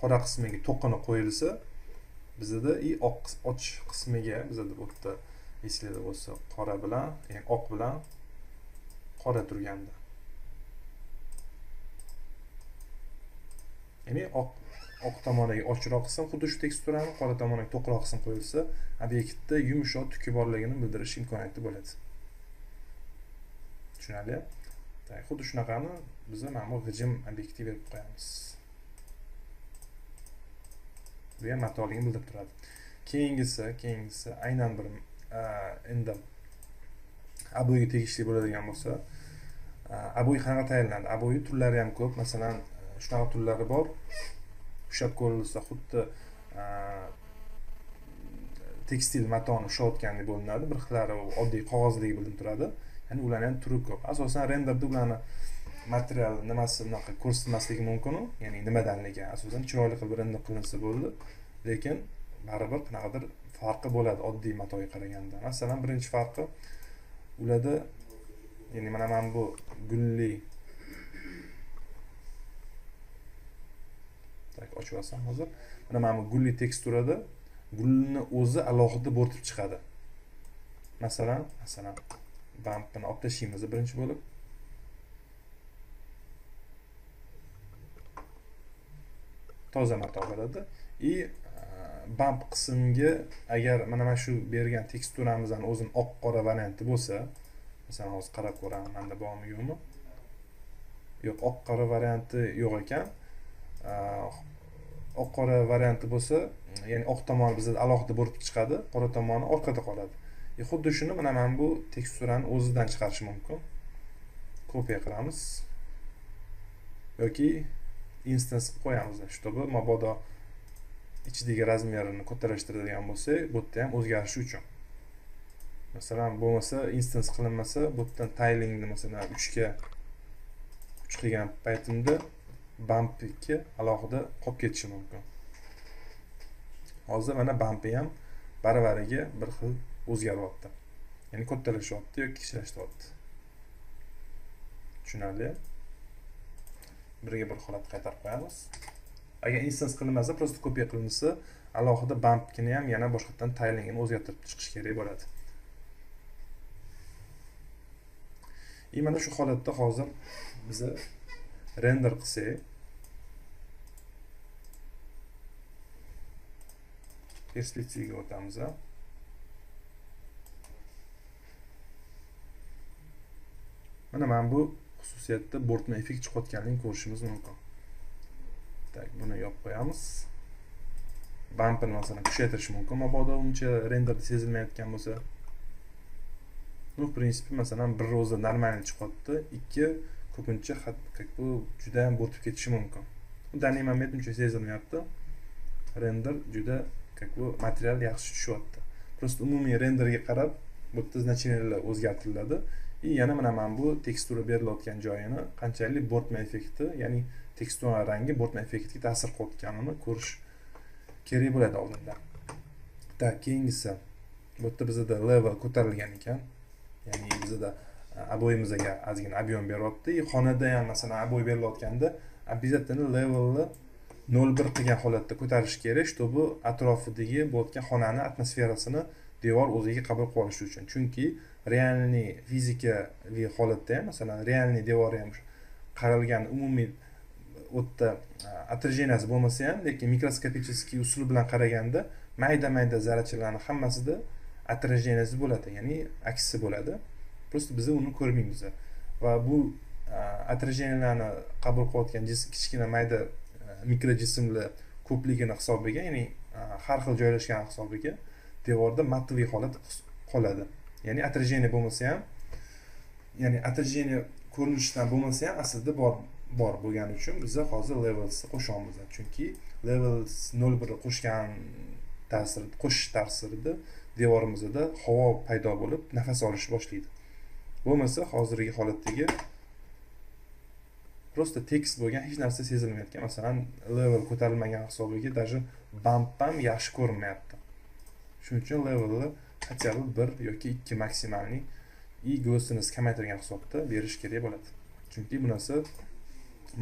Qora qismiga to'qini qo'yilsa bizada и oq och qismiga bizada bu yerda esinglarda bo'lsa qora bilan ya'ni oq bilan qora turganda. Ya'ni oq oq tomondagi ochroq qism xuddi shu teksturani qora tomoniga to'qroq qism qo'yilsa obyektda yumshoq tuki borligini bildirish imkoniyati bo'ladi. Tushunarli? Xuddi shunaqani biza mana bu g'ijim obyektiv berib qo'yamiz. Bu ham matoligini bildirib turadi. Keyingisi keyingisi aynan bir endi abo'yga tegishli bo'ladigan bo'lsa abo'y qanaqa tayyorlanadi abo'y turlari ham ko'p. Masalan shunaqa turlari bor. Ushlab ko'rilsa xuddi e, tekstil matoni ushlayotgandek bo'linadi. Bir xillari oddiy qog'ozdek bilinib turadi. Ya'ni ularni ham turi ko'p. Asosan renderda ularni material nimasi bunaqa ko'rsatilmasligi mumkinu ya'ni nimadanligi. Asosan chiroyli qilib render qilinsa bo'ldi. Lekin baribir qanaqadir farqi bo'ladi oddiy matoga qaraganda. Masalan birinchi farqi ularda ya'ni mana mana bu gulli так ochib olsam hozir. Mana mana bu gulli teksturada gulni o'zi alohida bo'rtib chiqadi. Masalan masalan bampini olib tashlaymiz birinchi bo'lib. Toza mato bo'ladi. И bump e, qismga agar mana mana shu bergan teksturamizni o'zini oq qora varianti bo'lsa masalan hozir qarab ko'raman manda bormi yo'qmi yo'q oq qora varianti yo'q ekan. Oq qora varianti bo'lsa ya'ni oq tomoni bizda alohida bo'lib chiqadi qora tomoni orqada qoladi. E, xuddi shuni mana mana bu teksturani o'zidan chiqarish mumkin. Kopiya qilamiz. Yoki instance qilib qo'yamiz. Чтобы mabodo ichidagi razmerini kattalashtiradigan bo'lsak bu yerda ham o'zgarishi uchun. Masalan bo'lmasa instance qilinmasa bu yerdan taylingni masalan uchga uch qilgan paytimda bampniki alohida qolib ketishi mumkin. Hozir mana bampi ham baravariga bir xil o'zgaryapti. Ya'ni kattalashyapti yoki kichiklashyapti tushunarli? Birga bir holat qaytarib qo'yamiz. Agar instance qilinmasa просто kopiya qilinsa alohida bampkini ham yana boshqatdan taylingini o'zgartirib chiqish kerak bo'ladi. И mana shu holatda hozir biza render qilsak perspektivaga o'tamiz mana mana bu xususiyatda bo'rtma effekt chiqayotganligini ko'rishimiz mumkin. Tak buni yopib qo'yamiz. Bampini masalan kuchaytirish mumkin mabodo uncha renderda sezilmayotgan bo'lsa. Ну в принципе masalan bir o'zi нормально chiqyapti ikki ko'pincha как бы juda ham bo'rtib ketishi mumkin. В данный момент uncha sezilmayapti render juda как бы material yaxshi tushyapti. Просто umumiy renderga qarab bu yerda значениялар o'zgartiriladi. И yana mana mana bu tekstura berilayotgan joyini qanchalik bo'rtma effekti ya'ni tekstura rangi bo'rtma effektiga ta'sir qilayotganini ko'rish kerak bo'ladi oldindan так keyingisi bu yerda bizada level ko'tarilgan ekan. Ya'ni bizada обоyimizga ozgina объем beryapti и xonada ham masalan abo'y berilayotganda обязательно levelni nol bir qilgan holatda ko'tarish kerak чтобы atrofidagi bo'layotgan xonani atmosferasini devor o'ziga qabul qilib olishi uchun. Chunki realniy fizikaviy holatda ham masalan realniy devori ham qaralgan umumiy u yerda отраженияsi bo'lmasa ham lekin mikroskopический usul bilan qaraganda mayda mayda zarrachalarni hammasida отраженияsi bo'ladi ya'ni aksi bo'ladi. Просто biz uni ko'rmaymiz va bu отраженияларni qabul qilayotgan kichkina mayda mikrojismlar ko'pligini hisobiga ya'ni har xil joylashgani hisobiga devorda matviy holat qoladi. Ya'ni отражение bo'lmasa ham ya'ni отражение ko'rinishidan bo'lmasa ham aslida bor bor bo'lgani uchun biza hozir levelsni qo'shyapmiz chunki levels nol bir qo'shgan ta'sir qo'shish ta'sirida devorimizda havo paydo bo'lib nafas olish boshlaydi. Bo'lmasa hozirgi holatdagi просто tekst bo'lgan hech narsa sezilmayotgan. Masalan level ko'tarilmagan hisobiga даже bamp ham yaxshi ko'rinmayapti. Shuning uchun levelni хотя бы bir yoki ikki maksimalniy и glossini kamaytirgan hisobda berish kerak bo'ladi. Chunki bu narsa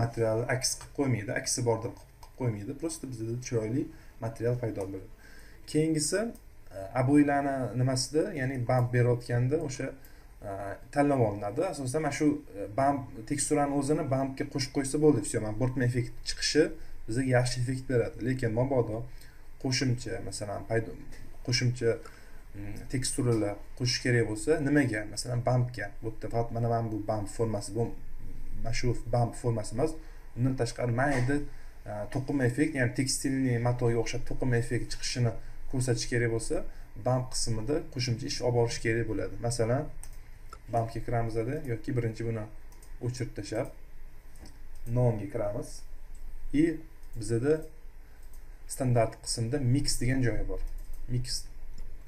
materialni aks qilib qo'ymaydi aksi bor deb qilib qo'ymaydi. Просто bizda chiroyli material paydo bo'ladi. Keyingisi e, обоylarni nimasida ya'ni bamp berayotganda o'sha E, tanlab olinadi asosan mana shu bamp bump teksturani o'zini bumpga qo'shib qo'ysa bo'ldi все mana bo'rtma effekt chiqishi bizga yaxshi effekt beradi. Lekin mabodo qo'shimcha masalan qo'shimcha mm, teksturalar qo'shish kerak bo'lsa nimaga? Masalan bampga bu yerda faqat mana mana bu bamp formasi bu mana shu bamp formasi emas. Undan tashqari mayda e, to'qima effekt ya'ni tekstilniy matoga o'xshab to'qima effekt chiqishini ko'rsatish kerak bo'lsa bamp qismida qo'shimcha ish olib borish kerak bo'ladi. Masalan bampga kiramizda yoki birinchi buni o'chirib tashlab nonga kiramiz. И bizada standart qismda mix degan joyi bor. Mix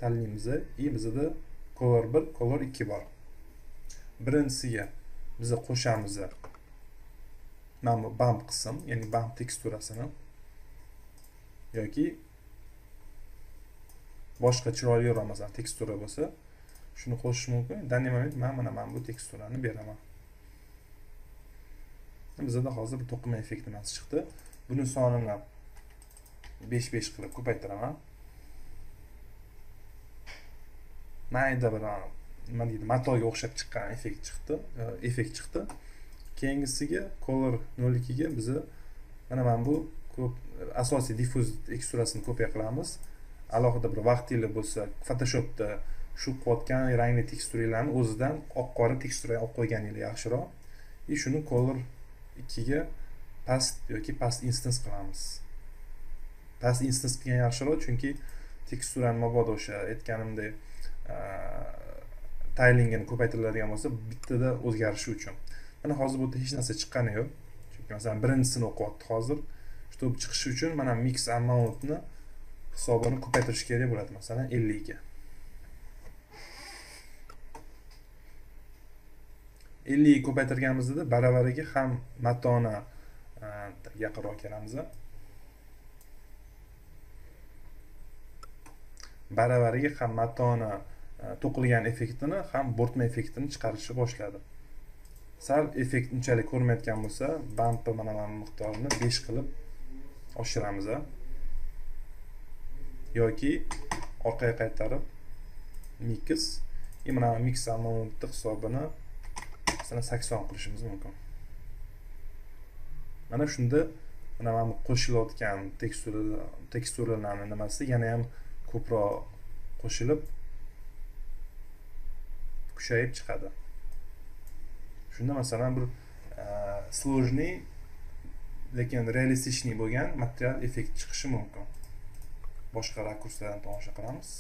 tanlaymiz и bizada color bir color ikki bor. Birinchisiga biza qo'shamiz. Mana bu bump qism ya'ni bump teksturasini. Yoki boshqa chiroyliroq masalan tekstura bo'lsa. Shuni qo'shish mumkin данный момент man mana mana bu teksturani beraman. Bizada hozir bu to'qima effekt nimasi chiqdi buni sonini besh besh qilib ko'paytiraman mayda bir nima deydi matoga o'xshab chiqqan effekt chiqdi effekt chiqdi. Keyingisiga color nol ikkiga biza mana mana bu ko'p asosiy diffuz teksturasini kopiya qilamiz. Alohida bir vaqtingiz bo'lsa photoshopda shu qotgan rangli teksturalarni o'zidan oq qora teksturaga olib qo'yganingiz yaxshiroq. И shuni color ikkiga past yoki past instance qilamiz. Past instance qilgan yaxshiroq chunki teksturani mabodo o'sha aytganimdek taylingini ko'paytiriladigan bo'lsa bittada o'zgarishi uchun. Mana hozir bu yerda hech narsa chiqqani yo'q. Chunki masalan birinchisini o'qiyapti hozir. Чтобы chiqishi uchun mana mix amountni hisobini ko'paytirish kerak bo'ladi masalan ellikga. Ellikga ko'paytirganimizda baravariga ham matoni e, yaqinroq kelamiz baravariga ham matoni e, to'qilgan effektini ham bo'rtma effektini chiqarishni boshladi. Sal effekt unchalik ko'rmayotgan bo'lsa bampni mana mana miqdorini besh qilib oshiramiz yoki orqaga qaytarib mix и mana mix amountni hisobini masalan sakson qilishimiz mumkin. Mana shunda mana mana qo'shilayotgan teksturalarni nimasi yana ham ko'proq qo'shilib kuchayib chiqadi. Shunda masalan bir e, сложный lekin realistichniy bo'lgan material effekt chiqishi mumkin. Boshqa rakurslardan tomosha qilamiz.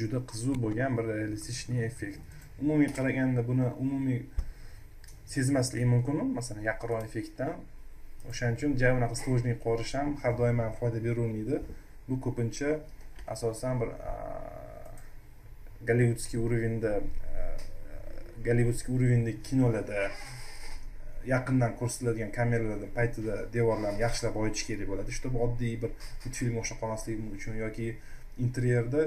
Juda qiziq bo'lgan bir realistichniy effekt umumiy qaraganda buni umumiy sezmaslik mumkin masalan yaqinroq effektdan o'shaning uchun ja unaqa сложный qorish ham har doim ham foyda beravermaydi bu ko'pincha asosan bir gollivudskiy уровеньda gollivudskiy уровеньdagi kinolarda yaqindan ko'rsatiladigan kameralarda paytida devorlarni yaxshilab boyitish kerak bo'ladi. Чтобы oddiy bir multfilmga o'xshab qolmasligi uchun yoki interyerda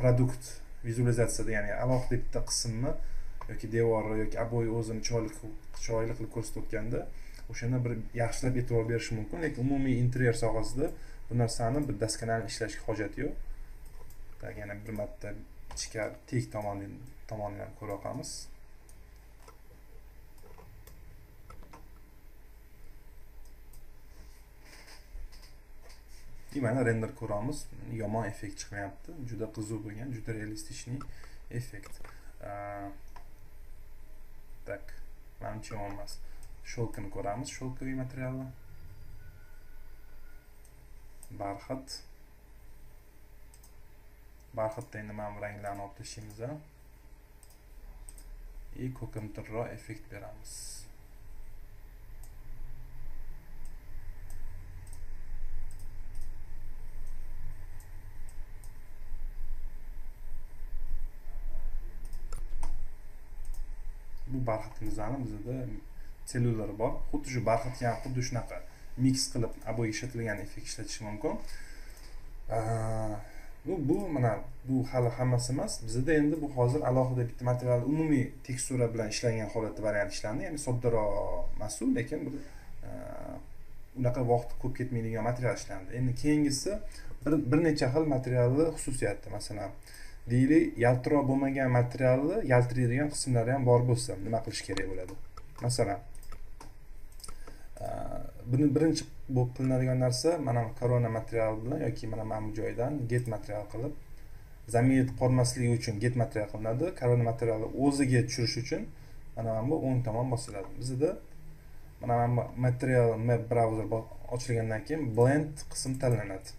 produkt vizualizatsiyada ya'ni alohida bitta qismni yoki devori yoki обои o'zini chiroyli chiroyli qilib ko'rsatayotganda o'shanda bir yaxshilab e'tibor berish mumkin. Lekin umumiy interyer sohasida bu narsani bir doskонально ishlashga hojati yo'q. Yana bir marta ichkari tek tomonini ham ko'ra olamiz. Mana render ko'ramiz yomon effekt chiqmayapti. Juda qiziq bo'lgan juda realistichniy effekt. Так manimcha yomon emas. Shelkini ko'ramiz sholkoviy materialni barxat. Barxatda endi mana bu ranglarni olib tashlaymiz и ko'kimtirroq effekt beramiz. Bu barxatimizni bizada sellyular bor. Xuddi shu barxitga ham xuddi shunaqa mix qilib обои ishlatilgan effekt ishlatish mumkin. Bu bu mana bu hali hammasi emas. Bizada endi bu hozir alohida bitta material umumiy tekstura bilan ishlangan holatda variant ishlandi. Ya'ni soddaroq emasu lekin bir unaqa vaqt ko'p ketmaydigan material ishlandi. Endi keyingisi bir bir necha xil materialni xususiyati masalan deylik yaltiroq bo'lmagan materialni yaltiraydigan qismlari ham bor bo'lsa nima qilish kerak bo'ladi? Masalan e, buni birinchi bo'lib qilinadigan narsa mana korona material bilan yoki mana mana bu joydan get material qilib zamin qolmasligi uchun get material qilinadi. Korona materialni o'ziga tushirish uchun mana mana bu o'ng tomon bosiladi. Bizda mana mana bu material map brauzer ochilgandan keyin blend qism tanlanadi.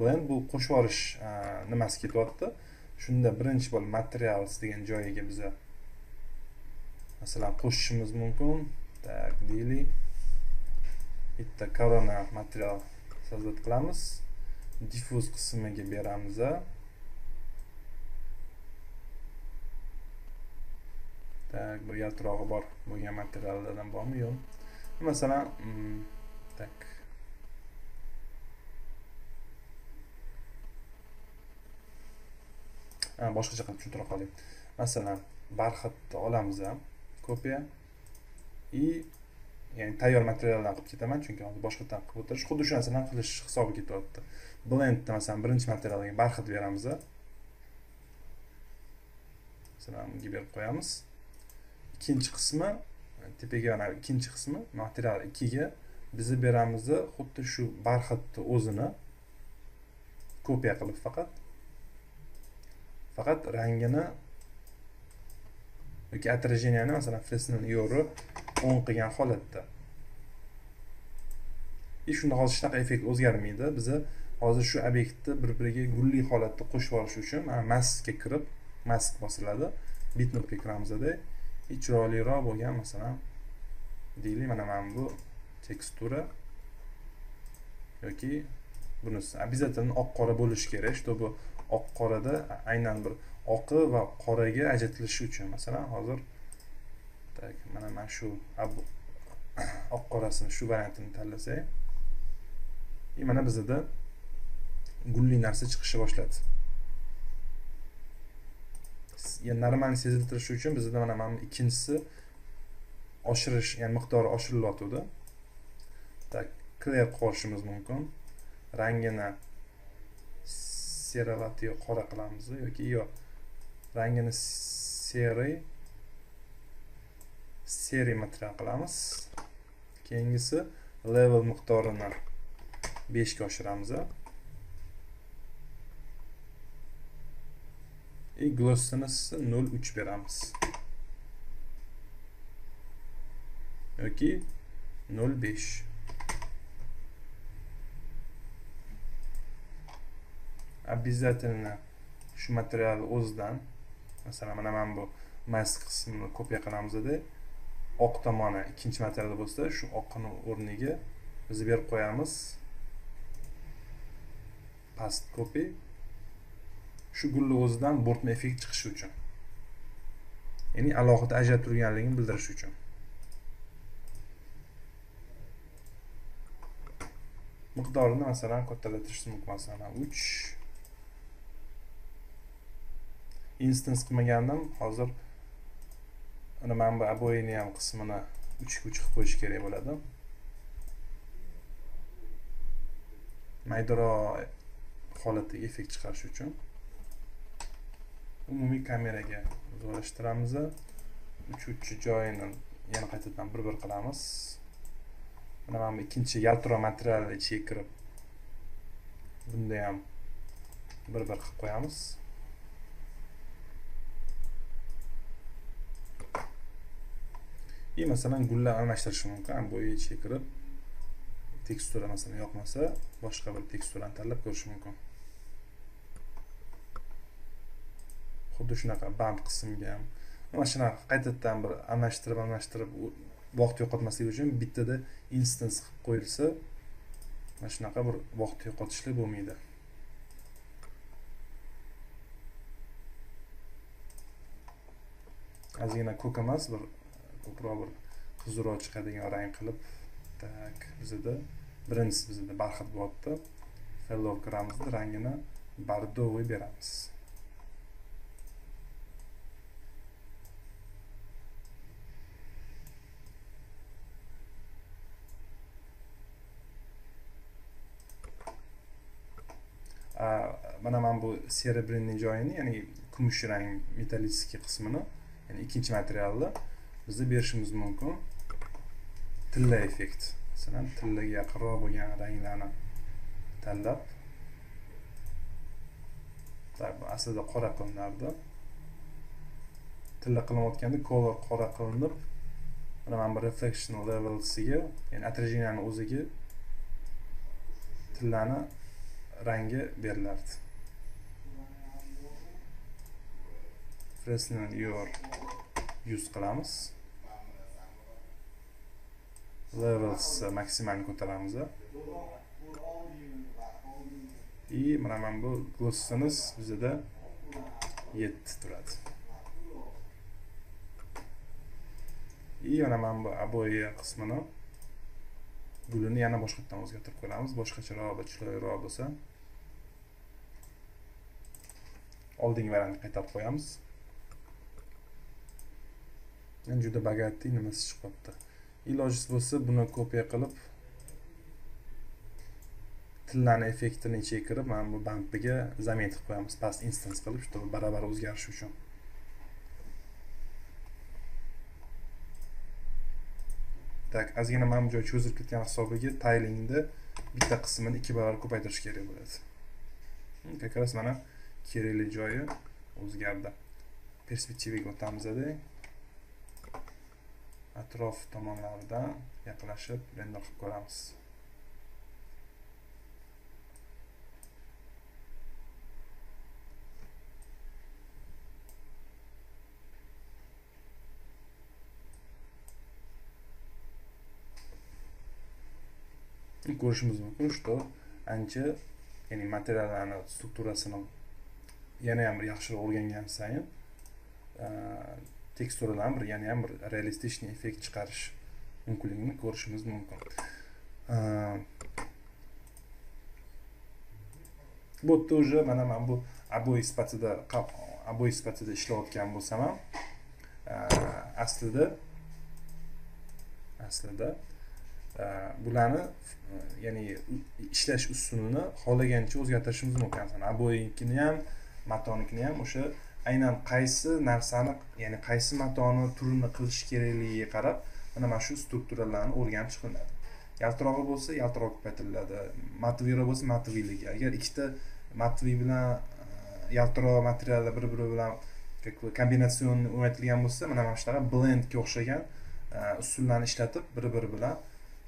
Blend bu qo'shib yuborish e, nimasi ketyapti? Shunda birinchi bo'lib materials degan joyiga biza masalan qo'shishimiz mumkin. Так deylik. Bitta korona material создать qilamiz. Diffuz qismiga beramiz так bir yaltirog'i bor bo'lgan materiallardan bormi? Yo'q. Masalan mm, так boshqacha qilib tushuntira qolay masalan barxatni olamiz kopiya и ya'ni tayyor materialdan qilib ketaman chunki hozir boshqatdan qilib o'tirish xuddi shu narsani qilish hisobi ketyapti. Blendda masalan birinchi materialga barxit beramiz masalan bunga berib qo'yamiz. Ikkinchi qismi tepaga mana ikkinchi qismi material ikkiga bizni beramiz xuddi shu barxitni o'zini kopiya qilib faqat. Faqat rangini yoki отражениyani masalan fresnel yori o'n qilgan holatda. И shunda hozir hech qanaqa effekt o'zgarmaydi. Biza hozir shu obyektni bir biriga gulli holatda qo'shib olish uchun mana maskga kirib mask bosiladi. Bitnotga kiramizda chiroyliroq bo'lgan masalan deylik mana mana bu tekstura yoki bunisi. Обязательно oq qora bo'lishi kerak. Чтобы oq qorada aynan bir oqi va qoraga ajratilishi uchun. Masalan hozir так mana mana shu [coughs] oq qorasini shu variantini tanlasak и mana bizada gulli narsa chiqishni boshladi. Normalniy seziltirishi uchun bizda mana mana ikkinchisi oshirish ya'ni miqdori oshirilyotgandi так clear qilib yuborishimiz mumkin. Rangini seralati yo qora qilamizmi yoki yo rangini seri seri material qilamiz. Keyingisi level miqdorini 5 ga oshiramiz и glossini 0.3 beramiz. Yoki 0.5 обязательно shu materialni o'zidan masalan mana mana bu mask qismini kopiya qilamizda oq tomoni ikkinchi material bo'lsa shu oqni o'rniga biz berib qo'yamiz. Past copy. Shu gulni o'zidan bo'rtma effekt chiqishi uchun. Ya'ni alohida ajrab turganligini bildirish uchun. Miqdorini masalan kattalatirish mumkin masalan uch. Instance qilmagandim. Hozir ana mana bu обоyni ham qismini uchga uch qilib qo'yish kerak bo'ladi. Maydaroq holatdagi effekt chiqarish uchun umumiy kameraga joylashtiramiz. Uch joyini yana qaytadan bir bir qilamiz. Mana mana bu ikkinchi yaltiroq material ichiga kirib bunda ham bir bir qilib qo'yamiz. И masalan gullar almashtirish mumkin. Bo'yi ichiga kirib tekstura masalan yoqmasa boshqa bir teksturani tanlab ko'rish mumkin. Xuddi shunaqa band qismga ham. Mana shunaqa qaytadan bir almashtirib almashtirib vaqt yo'qotmaslik uchun bittada instance qilib qo'yilsa mana shunaqa bir vaqt yo'qotishlik bo'lmaydi. Ozgina ko'k emas bir ko'proq bir qizilroq chiqadigan rang qilib tak bizada birinchisi bizada barxit bo'lyapti fellow kiramizda rangini bordoviy beramiz. Mana mana bu serebrinniy joyini ya'ni kumush rang metallический qismini ya'ni ikkinchi materialni bizni berishimiz mumkin. Tilla effekt. Masalan tillaga yaqinroq bo'lgan ranglarni tanlab aslida qora qilinardi. Tilla qilinayotganda color qora qilinib mana bu reflection levelsiga ya'ni отражениyani o'ziga tillani rangi berilardi. Fresnel your yuz qilamiz. Levels eh, maksimalni ko'taramiz и mana mana bu glossimiz bizada 7 turadi и mana mana bu обои qismini gulini yana boshqatdan o'zgartirib ko'ramiz boshqacharoq va chiroyliroq bo'lsa oldingi variantni qaytarib qo'yamiz juda bogатый nimasi chiqyapti iloji bo'lsa buni kopiya qilib tillani effektini ichiga kirib mana bu bampiga zametib qo'yamiz. Past instance qilib чтобы barobar o'zgarishi uchun. Так ozgina mana bu joy cho'zilib ketgan hisobiga taylingni bitta qismini ikki barobar ko'paytirish kerak bo'ladi. Как раз mana kerakli joyi o'zgardi. Perspektivaga o'tamizda atrof tomonlaridan yaqinlashib render qilib ko'ramiz. Ko'rishimiz mumkin что ancha ya'ni materiallarni strukturasini yana ham yaxshiroq o'rgangan sayin teksturalarni bir yana ham bir realistik effekt chiqarish mumkinligini ko'rishimiz mumkin. Bu yerda уже mana man bu обои sifatida обои sifatida ishlayotgan bo'lsam ham aslida aslida bularni ya'ni ishlash usulini xohlagancha o'zgartirishimiz mumkin. Masalan ham matonikini ham o'sha aynan qaysi narsani ya'ni qaysi matoni turini qilish kerakligiga qarab mana mana shu strukturalarni o'rganib chiqiladi. Yaltirog'i bo'lsa yaltiroq ko'paytiriladi matviyroq bo'lsa matviyligi agar ikkita matviy bilan e, yaltiroq materiallar bir biri bilan как бы kombinatsion o'rnatilgan bo'lsa mana mana shunaqa blendga o'xshagan e, usullarni ishlatib bir biri bilan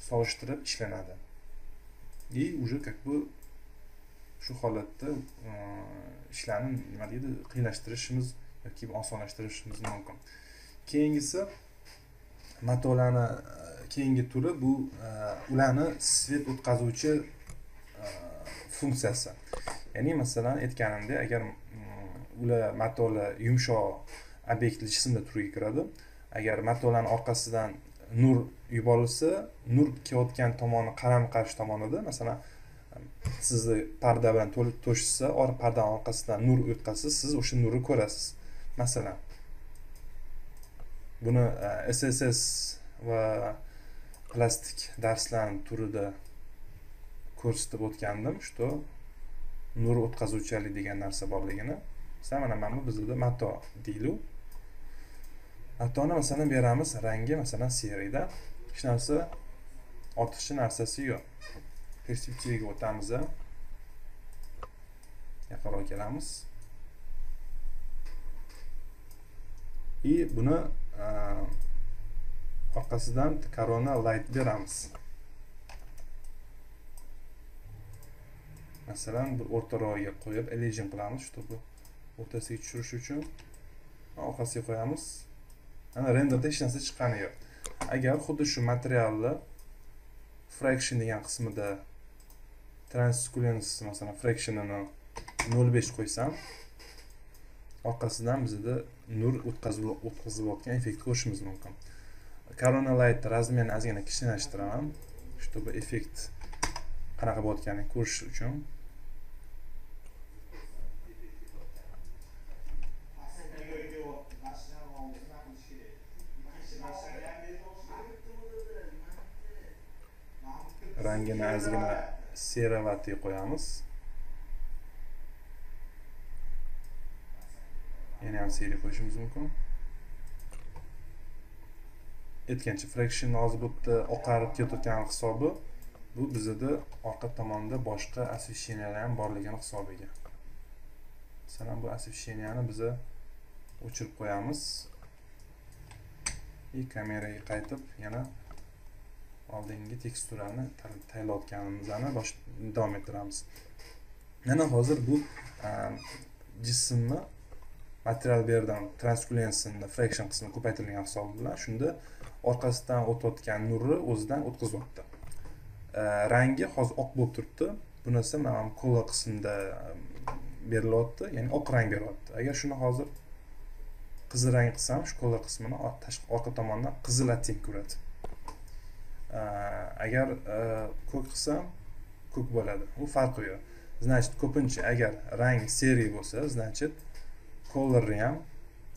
solishtirib ishlanadi. И уже как бы shu holatda e, ishlarni nima deydi qiyinlashtirishimiz yoki osonlashtirishimiz mumkin. Keyingisi matolarni keyingi turi bu e, ularni svet o'tkazuvchi e, funksiyasi. Ya'ni masalan aytganimdek agar mm, ular matolar yumshoq obyektli jismlar turiga kiradi agar matolarni orqasidan nur yuborilsa nur kelayotgan tomoni qarama qarshi tomonida masalan sizni parda bilan to'shsa pardani orqasidan nur o'tkazsa siz o'sha nurni ko'rasiz. Masalan buni e, sss va plastik darslarni turida ko'rsatib o'tgandim что nur o'tkazuvchanlik degan narsa borligini. Masalan mana mana bu bizada mato deydiu matoni masalan beramiz rangi masalan seriyda. Hech narsa ortiqcha narsasi yo'q. Perspektivaga o'tamiz yaqinroq kelamiz и e buni orqasidan korona light beramiz masalan bir o'rtaroqga qo'yib elejin qilamiz. Чтобы o'rtasiga tushirish uchun orqasiga qo'yamiz. Ana renderda hech narsa chiqqani yo'q. Agar xuddi shu materialni fraction degan qismida transkulens masalan fractionini nol besh qo'ysam orqasidan bizada nur o'tkazilayotgan effekt ko'rishimiz mumkin. Corona light razmerni ozgina kichkinlashtiraman чтобы effekt qanaqa bo'layotganini ko'rish uchun rangini ozgina seravatiy qo'yamiz. Yana ham seri qo'yishimiz mumkin. Aytgancha fraction hozir bu yerda oqarib ketayotgan hisobi bu bizada orqa tomonda boshqa освещениялар ham borligini hisobiga. Masalan bu освещенияni biza o'chirib qo'yamiz. И kameraga qaytib yana oldingi teksturani tayyorlayotganimizni davom ettiramiz. Mana hozir bu e, jismni material bu yerdan transculensini fraction qismi ko'paytirilgan hisob bilan shunda orqasidan o'tayotgan nurni o'zidan o'tkazyapti. E, rangi hozir oq bo'lib turibdi. Bunisi mana kola qismida e, berilyapti ya'ni oq rang beryapti agar shuni hozir qizil rang qilsam shu kola qismini tashqi orqa tomondan qizil оттенк ko'radi. Agar ko'k qilsam ko'k bo'ladi. U farqi yo'q значит ko'pincha agar rang seriy bo'lsa значит kollerni ham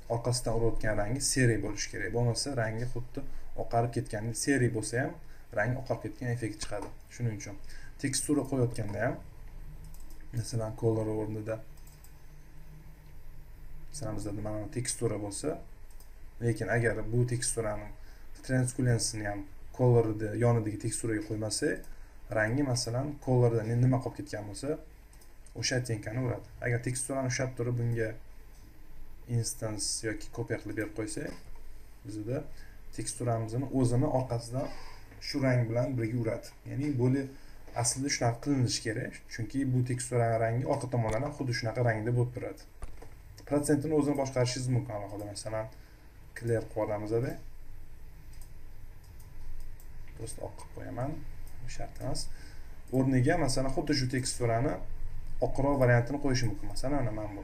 orqasidan urayotgan rangi seriy bo'lishi kerak. Bo'lmasa rangi xuddi oqarib ketgandek seriy bo'lsa ham rangi oqarib ketgan effekt chiqadi. Shuning uchun tekstura qo'yayotganda ham masalan color o'rnida masalan bizda mana tekstura bo'lsa lekin agar bu teksturani transkulensini ham colorni yonidagi teksturaga qo'ymasak rangi masalan colorda nima qolib ketgan bo'lsa o'sha ottyenkani uradi. Agar teksturani ushlab turib bunga instance yoki kopiya qilib berib qo'ysak bizda teksturamizni o'zini orqasidan shu rang bilan birga uradi. Ya'ni bo'li aslida shunaqa qilinishi kerak chunki bu tekstura rangi orqa tomondan ham xuddi shunaqa rangda bo'lib turadi. Protsentini o'zini boshqarishingiz mumkin alohida. Masalan clear qilib yuboramizda просто oq qilib qo'yaman shart emas. O'rniga masalan xuddi shu teksturani oqroq variantini qo'yishim mumkin. Masalan mana bu.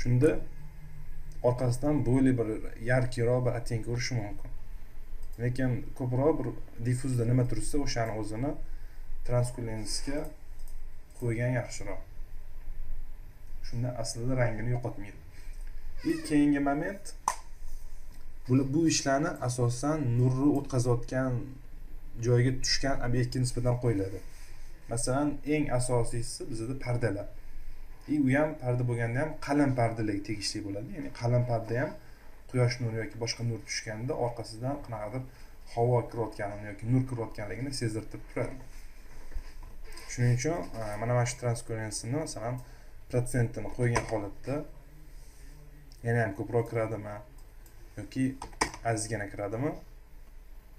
Shunda orqasidan bo'li bir yarkiroq bir оттенка urishim mumkin. Lekin ko'proq bir diffuzda nima tursa o'shani o'zini transkulensga qo'ygan yaxshiroq. Shunda aslida rangini yo'qotmaydi. И keyingi moment buni bu ishlarni asosan nurni o'tkazayotgan joyga tushgan obyektga nisbatan qo'yiladi. Masalan eng asosiysi bizada pardalar. И u ham parda bo'lganda ham qalin pardalarga tegishli bo'ladi. Ya'ni qalin parda ham quyosh nuri yoki boshqa nur tushganda orqasidan qanaqadir havo kirayotganini yoki nur kirayotganligini sezdirtib turadi. Shuning uchun e, mana mana shu transkurensini masalan protsentini qo'ygan holatda yana ham ko'proq kiradimi? Yoki azgina kiradimi?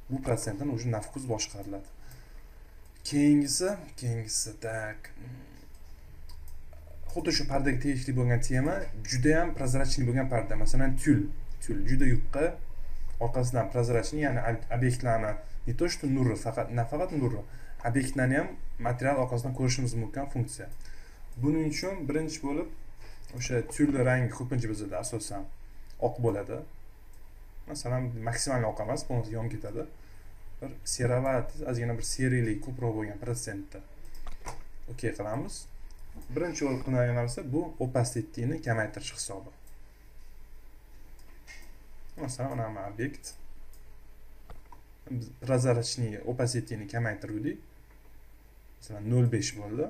Bu protsentdan уже na boshqariladi. Keyingisi keyingisi так. Xuddi shu pardaga tegishli bo'lgan tema judayam прозрачный bo'lgan parda. Masalan tul tul juda yupqa orqasidan прозрачный ya'ni obyektlarni не то что nuri faqat nafaqat nuri obyektlarni ham material orqasidan ko'rishimiz mumkin funksiya. Buning uchun birinchi bo'lib o'sha tulni rangi ko'pincha bizada asosan oq bo'ladi. Masalan maksimal oq emas полностью yonib ketadi. Bir serovat ozgina bir seriylik ko'proq bo'lgan protsentda. Okey qilamiz. Birinchi bo'lib qilinadigan narsa bu opasitini kamaytirish hisobi. Masalan mana obyekt. Прозрачный opacitini kamaytiruvdik. Masalan nol besh bo'ldi.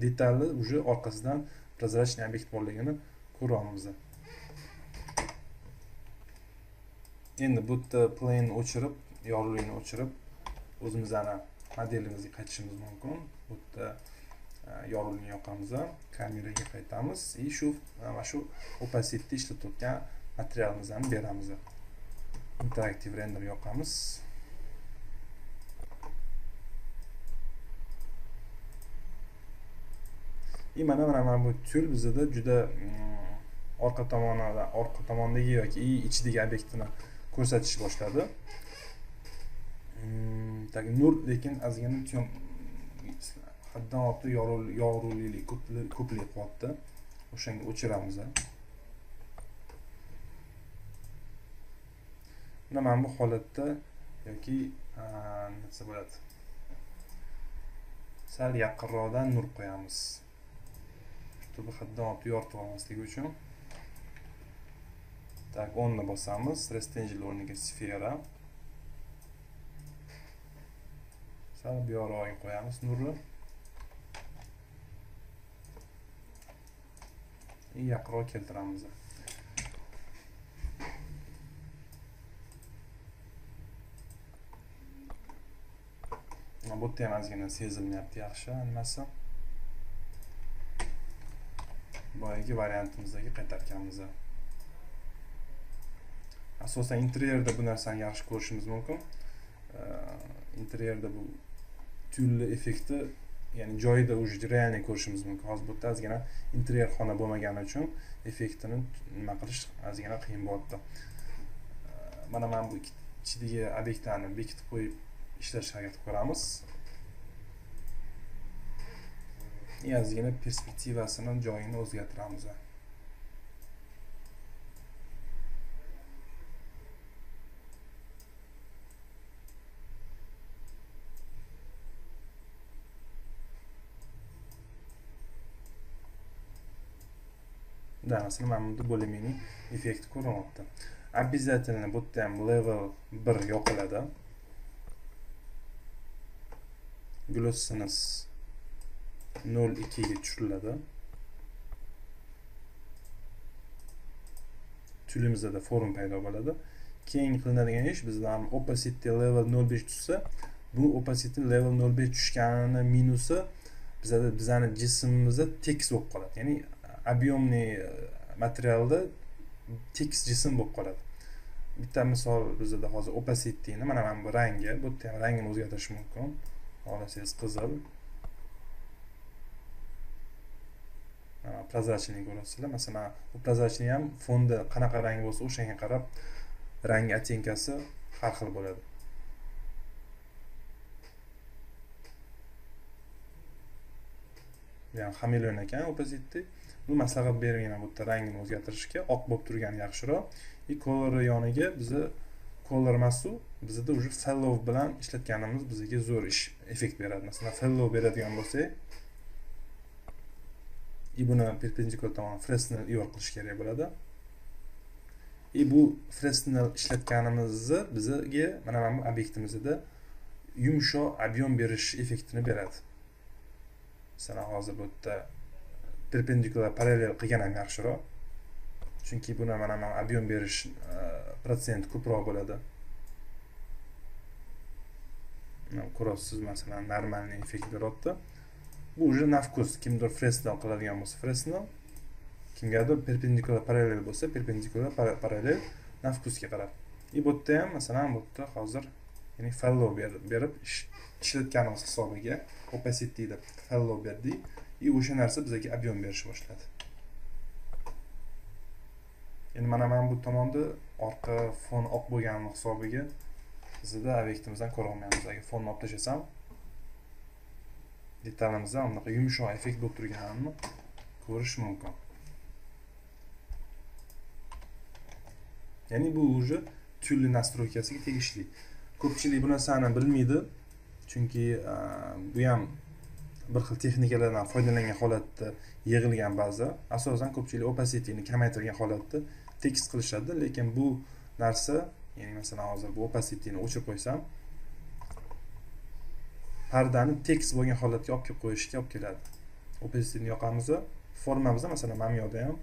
Detalni уже orqasidan прозрачный obyekt borligini ko'ryapmiz endi bu yerda plane o'chirib yorug'likni o'chirib o'zimizni modelimizga qaytishimiz mumkin. Bu yerda e, yorug'likni yoqamiz kameraga qaytamiz и shu mana shu opacitni ishlatayotgan materialimizni beramiz. Interaktiv render yoqamiz. И mana mana bu tyul bizada juda mm, orqa tomonida orqa tomondagi yoki ichidagi obyektini ko'rsatish boshladi. Mm, так nur lekin ozgina haddan ortiq yorug'lilik ko'plik qilyapti o'shanga o'chiramiz unda mana bu holatda yoki nima bo'ladi? Sal yaqinroqdan nur qo'yamiz. Чтобы haddan ortiq yoritib olmasligi uchun. Tak o'nni bosamiz restangel o'rniga sfera sal buyoqroqga qo'yamiz nurni yaqinroq keltiramiz bu yerda ham ozgina sezilmayapti yaxshi nimasi boyagi variantimizdagi qaytarganmiz asosan interyerda bu narsani yaxshi ko'rishimiz mumkin interyerda bu tyulli effektni ya'ni joyida уже реальный ko'rishimiz mumkin hozir bu yerda ozgina interyer xona bo'lmagani uchun effektini nima qilish ozgina qiyin bo'lyapti mana mana bu ichidagi obyektlarni bekitib qo'yib ishlashga harakat qilamiz ozgina perspektivasini joyini o'zgartiramiz да masalan mana bunda более менее effekt ko'rinyapti обязательно bu yerda ham level bir yoqiladi glossiness nol ikkiga tushiriladi tulimizda tyulimizda forum paydo bo'ladi keyin qilinadigan ish bizdan opacity level nol besh tushsa bu opacity level nol besh tushganini minusi bizada bizani jismimizda tekis bo'lib qoladi ya'ni объемный e, materialda tekis jism bo'lib qoladi. Bitta misol bizada hozir opacityni mana mana bu rangi bu yerda ham rangini o'zgartirish mumkin. Xohlasangiz qizil. Прозрачный ko'rasizlar masalan bu прозрачный ham fondi qanaqa rang bo'lsa o'shanga qarab rang оттенкasi har xil bo'ladi. Yani hameleon ekan opacity. Maslahat bermayman bu yerda rangini o'zgartirishga oq bo'lib turgani yaxshiroq. И color yoniga biza color emasu bizada уже fellow bilan ishlatganimiz bizga zo'r ish effekt beradi. Masalan fellow beradigan bo'lsak и buni perpendikular tomon fresnel yor qilish kerak bo'ladi. И bu fresnel ishlatganimizni bizga mana mana bu obyektimizda yumshoq объем berish effektini beradi. Masalan hozir bu yerda perpendikular parallel qilgan ham yaxshiroq. Chunki buni mana mana объем berish e, protsent ko'proq bo'ladi. Ko'ryapsiz masalan нормальный effekt beryapti bu уже на вкус kimdir fresnel qiladigan bo'lsa fresnel kimgadir perpendikular parallel bo'lsa perpendikular parallel na vkusga qarab. И bu yerda ham masalan bu yerda hozir ya'ni fellow berib ishlatganimiz hisobiga opacity deb fellow berdik. И o'sha narsa bizga объем berishni boshladi endi mana mana bu tomonda orqa fon oq bo'lganini hisobiga bizda obyektimizdan ko'ra olmaymiz agar fonni olib tashlasam detalimizda bunaqa yumshoq effekt bo'lib turganini ko'rish mumkin ya'ni bu уже tyulli настройкасiga tegishli ko'pchilik bu narsani bilmaydi chunki bu ham bir xil texnikalardan foydalangan holatda yig'ilgan ba'zi. Asosan ko'pchilik opacityni kamaytirgan holatda tekis qilishadi. Lekin bu narsa ya'ni masalan hozir bu opacityni o'chirib qo'ysam pardani tekis bo'lgan holatga olib kelib qo'yishga olib keladi. Opacityni yoqamiz formamizda masalan mana bu yoqda ham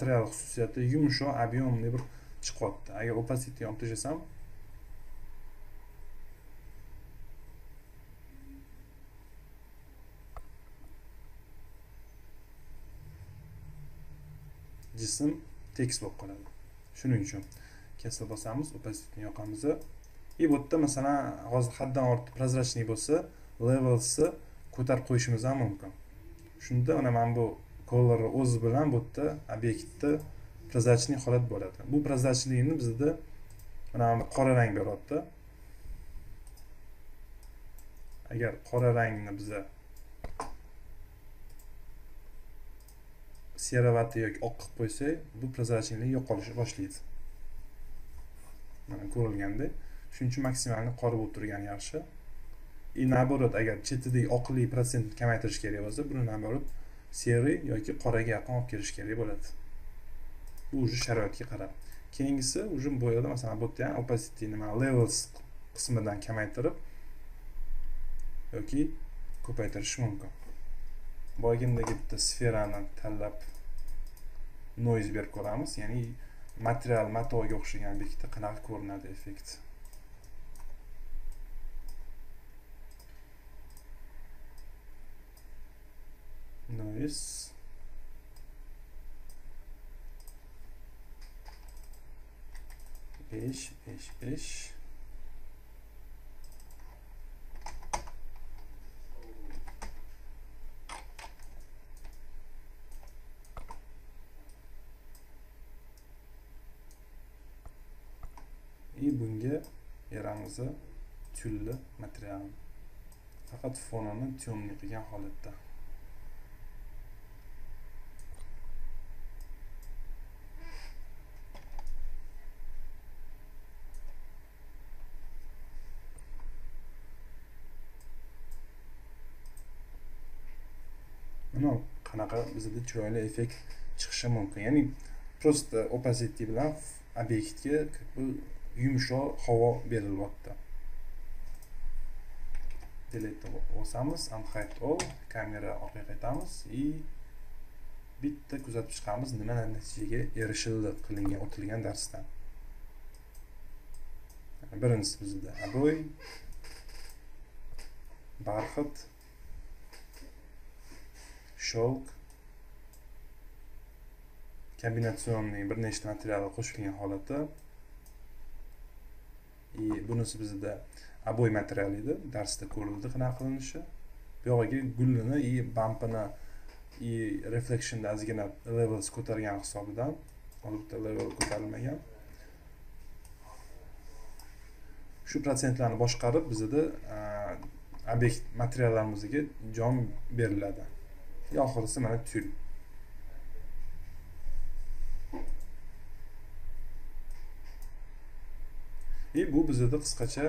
material xususiyati yumshoq объемный bir chiqyapti. Agar opacity olib tashlasam jism tekis bo'lib qoladi. Shuning uchun kesib bosamiz opacityni yoqamiz. И bu yerda masalan hozir haddan ortiq прозрачный bo'lsa levelsni ko'tarib qo'yishimiz ham mumkin. Shunda mana mana bu color o'zi bilan bu yerda obyektda прозрачный holat bo'ladi bu прозрачныйni bizda mana qora rang beryapti. Agar qora rangni biza serovati yoki oq qilib qo'ysak bu прозрачныйlik yo'qolishni boshlaydi. Mana ko'rilgandek shuning uchun maksimalni qora bo'lib turgani yaxshi. И наоборот agar chetidagi oqlik protsentni kamaytirish kerak bo'lsa buni наоборот serый yoki qoraga yaqin olib kelish kerak bo'ladi. Bu уже sharoitga qarab. Keyingisi уже bu yerda masalan bu yerda ham opposite nima levels qismidan kamaytirib yoki ko'paytirish mumkin. Boyagindagi bitta sferani tanlab noise berib ko'ramiz ya'ni material matoga o'xshagan bitta qanaqa ko'rinadi effekt. Noise Beş, beş, beş. и bunga yaramizni tulli material. Faqat fonini temniy qilgan holatda mana qanaqa bizada chiroyli effekt chiqishi mumkin. Ya'ni просто opacity bilan obyektga как бы yumshoq havo berilyapti delete bosamiz unhide all kamera orqaga qaytamiz и bitta kuzatib chiqamiz. Nima natijaga erishildi qilingan o'tilgan darsdan? Birinchisi bizda aboy barxit shovk kombinatsionniy bir nechta materiallar qo'shilgan holati. И bunisi bizda обой material edi darsda ko'rildi qanaqa qilinishi. Bu yog'iga gullini и bampini и reflectionni ozgina levels ko'targan hisobidan bitta level ko'tarilmagan. Shu protsentlarni boshqarib bizada obyekt materiallarimizga jon beriladi. Oxirgisi mana tul bu bizada qisqacha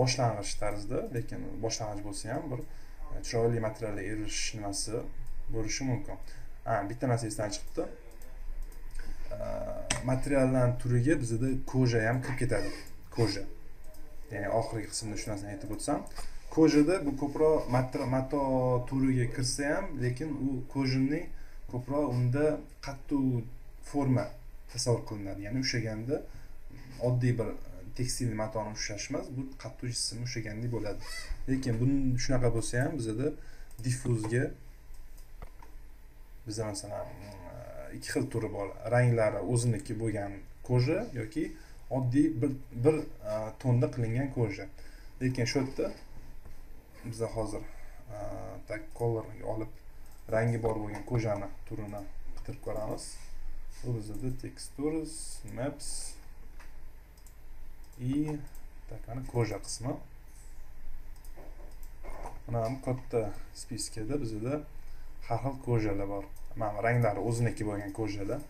boshlang'ich tarzda lekin boshlang'ich bo'lsa ham bir e, chiroyli materialga erishish nimasi bo'lishi mumkin. Bitta narsa esdan chiqibdi. E, Materiallarni turiga bizada koja ham kirib ketadi. Koja. Ya'ni oxirgi qismda shu narsani aytib o'tsam kojada bu ko'proq mato turiga kirsa ham lekin u kojinning ko'proq unda qattiq forma tasavvur qilinadi. Ya'ni ushlaganda oddiy bir e, tekstil matoni ushlash emas bu qattiq jismni ushlagandek bo'ladi. Lekin bun shunaqa bo'lsa ham bizada diffuzga bizda masalan e, ikki xil turi bor. Ranglari o'ziniki bo'lgan koja yoki oddiy bir bir e, tonda qilingan koja lekin shu yerda biza hozir tak colorga olib rangi bor bo'lgan kojani turini qidirib ko'ramiz. Bu bizada textures maps и так mana koja qismi mana bu katta spiskada bizada har xil kojalar bor mana ranglari o'ziniki bo'lgan kojalar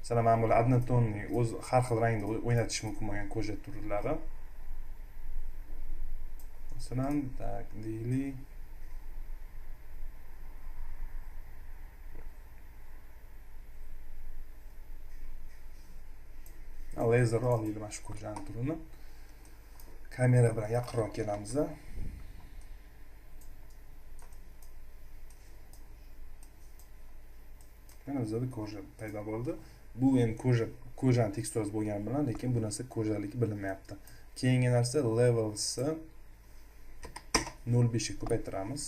masalan mana bular однотонный o'z har xil rangda o'ynatish mumkin bo'lgan koja turlari masalan так deylik lazer olaylik mana shu ko'chani turini kamera bilan yaqinroq kelamiz mana bizada koja paydo bo'ldi. Bu endi koja kojani teksturasi bo'lgani bilan lekin bu narsa kojaligi bilinmayapti. Keyingi narsa levelsni nol beshga ko'paytiramiz.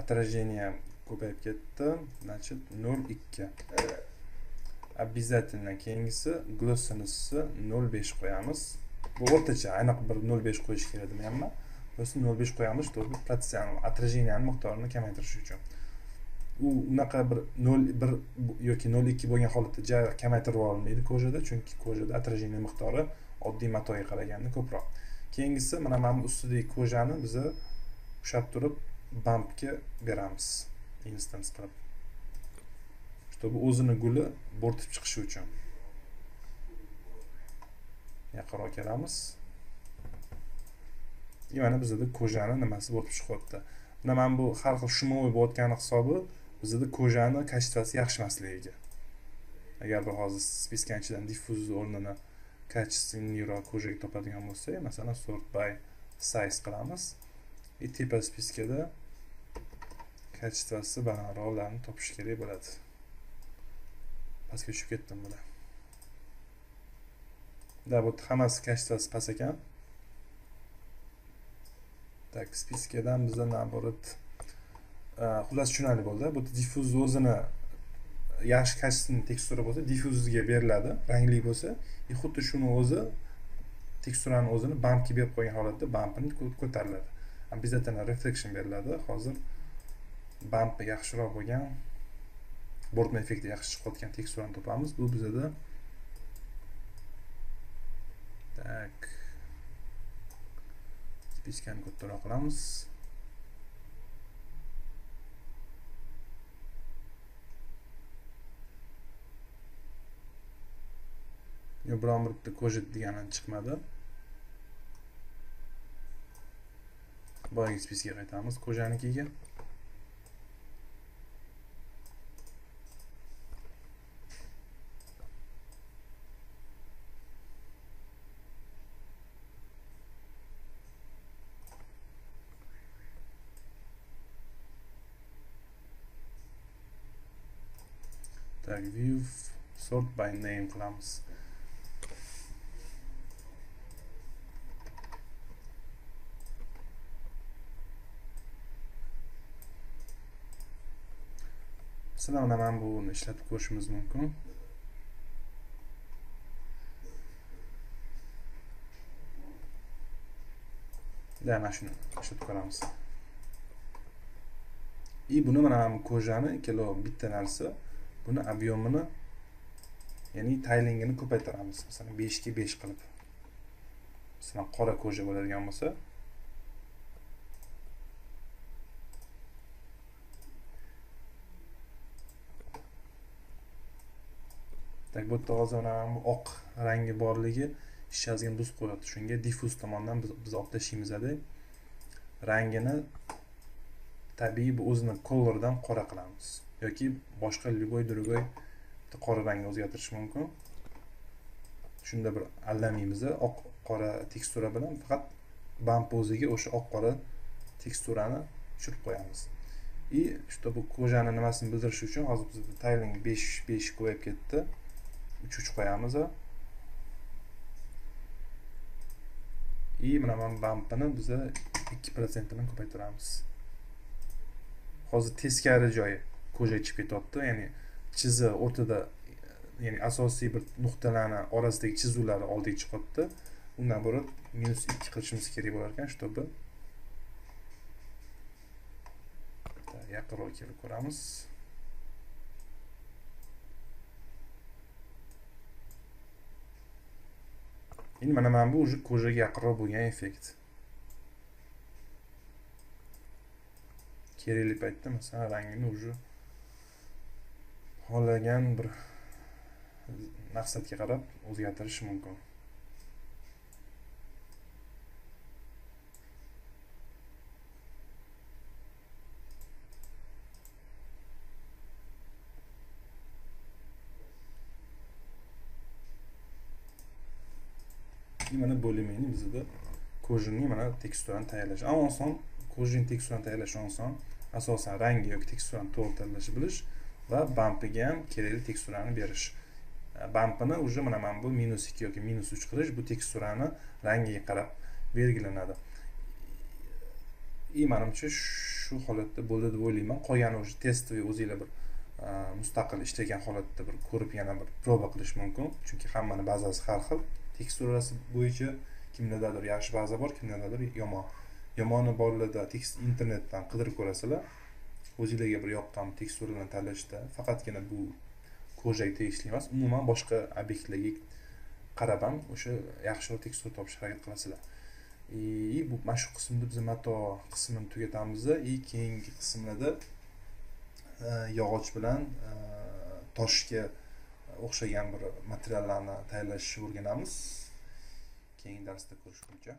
Отражение ko'payib ketdi. Значит nol ikki. Обязательно keyingisi glossinisi nol besh qo'yamiz. Bu o'rtacha aniq bir nol besh qo'yish kerak demayapman. Просто nol besh qo'yamiz чтобы protsent отражениyani miqdorini kamaytirish uchun. U unaqa bir nol bir yoki nol ikki bo'lgan holatda ja kamaytirib olmaydi kojada chunki kojada отражение miqdori oddiy matoga qaraganda ko'proq. Keyingisi mana mana bu ustidagi kojani biza ushlab turib bampga beramiz. Instance qilib. Чтобы o'zini guli bo'rtib chiqishi uchun. Yaqinroq kelamiz. И mana bizada kojani nimasi bo'rtib chiqyapti? Mana mana bu har xil shumovoy bo'layotgani hisobi bizada kojani качествоsi yaxshi emasligiga. Agar bir hozir spiskani ichidan diffuz o'rnini качественныйroq kojaga topadigan bo'lsak masalan sort by size qilamiz. И tepa spiskada качествоsi balandroqlarni topish kerak bo'ladi. Pastga tushib ketdim buni. Да вот hammasi качествоsi past ekan. Так spiskadan bizda наоборот xullas tushunarli bo'ldi bu diffuz o'zini yaxshi качественный tekstura bo'lsa diffuzga beriladi rangli bo'lsa и xuddi shuni o'zi teksturani o'zini bampga berib qo'ygan holatda bampini ko'tariladi bizda reflection beriladi hozir bampi yaxshiroq bo'lgan bo'rtma effekti yaxshi chiqayotgan teksturani topamiz. Bu bizada tak. Spiskani kattaroq qilamiz. Biron bitta kojet degani chiqmadi. Boyagi spисga qaytamiz ko'janikiga. sort by name qilamiz masalan mana mana buni ishlatib ko'rishimiz mumkin mana shuni ishlatib ko'ramiz и buni mana bu kojani ikkala bitta narsa buni объемini ya'ni taylingini ko'paytiramiz. Masalan beshga besh qilib. Masalan qora koja bo'ladigan bo'lsa. Tak bu yerda hozir mana bu oq rangi borligi ishchazgini buzib qo'yadi shunga diffuz tomondan biz, biz olib tashlaymizda rangini tabiiy bu o'zini colordan qora qilamiz. Yoki boshqa любой другой qora rangga o'zgartirish mumkin. Shunda bir aldamaymiz oq qora tekstura bilan faqat bamp o'ziga o'sha oq qora teksturani tushirib qo'yamiz. И чтобы kojani nimasini bildirish uchun hozir bizda tayling besh besh ko'payib ketdi. Uch uch qo'yamiz. И mana mana bampini biza ikki protsent bilan ko'paytiramiz. Hozir teskari joyi koja chiqib ketyapti ya'ni chiziq o'rtada ya'ni asosiy bir nuqtalarni orasidagi chizuvlarni oldiga chiqyapti undan iborat minus ikki qilishimiz kerak bo'lar ekan чтобы yaqinroq kelib ko'ramiz. Endi mana mana bu уже ko'zaga yaqinroq bo'lgan effekt. Kerakli paytda masalan rangini уже xohlagan bir maqsadga qarab o'zgartirish mumkin. Mana bo'limini bizada kojinni mana teksturani tayyorlash. Oson kojin teksturani tayyorlash oson asosan rangi yoki teksturani to'g'ri tanlashni bilish va bampiga ham kerakli teksturani berish. Bampini уже mana mana bu minus ikki yoki minus uch qilish bu teksturani rangiga qarab belgilanadi. И manimcha shu holatda bo'ldi deb o'ylayman. Qolgani уже testoviy o'zinglar bir e, mustaqil ishlagan holatda bir ko'rib yana bir proba qilish mumkin. Chunki hammani bazasi har xil. Teksturasi bo'yicha kimdadir yaxshi baza bor kimdadir yomon. Yomoni borlarda tekst internetdan qidirib ko'rasizlar o'zinglarga bir yoqqan teksturani tanlashda faqatgina bu kojaga tegishli emas umuman boshqa obyektlarga qarab ham o'sha yaxshiroq tekstura topishga harakat qilasizlar e, и bu mana shu qismda biz mato qismini tugatamiz и keyingi qismlarda e, yog'och bilan e, toshga o'xshagan bir materiallarni tayyorlashni o'rganamiz. Keyingi darsda ko'rishguncha.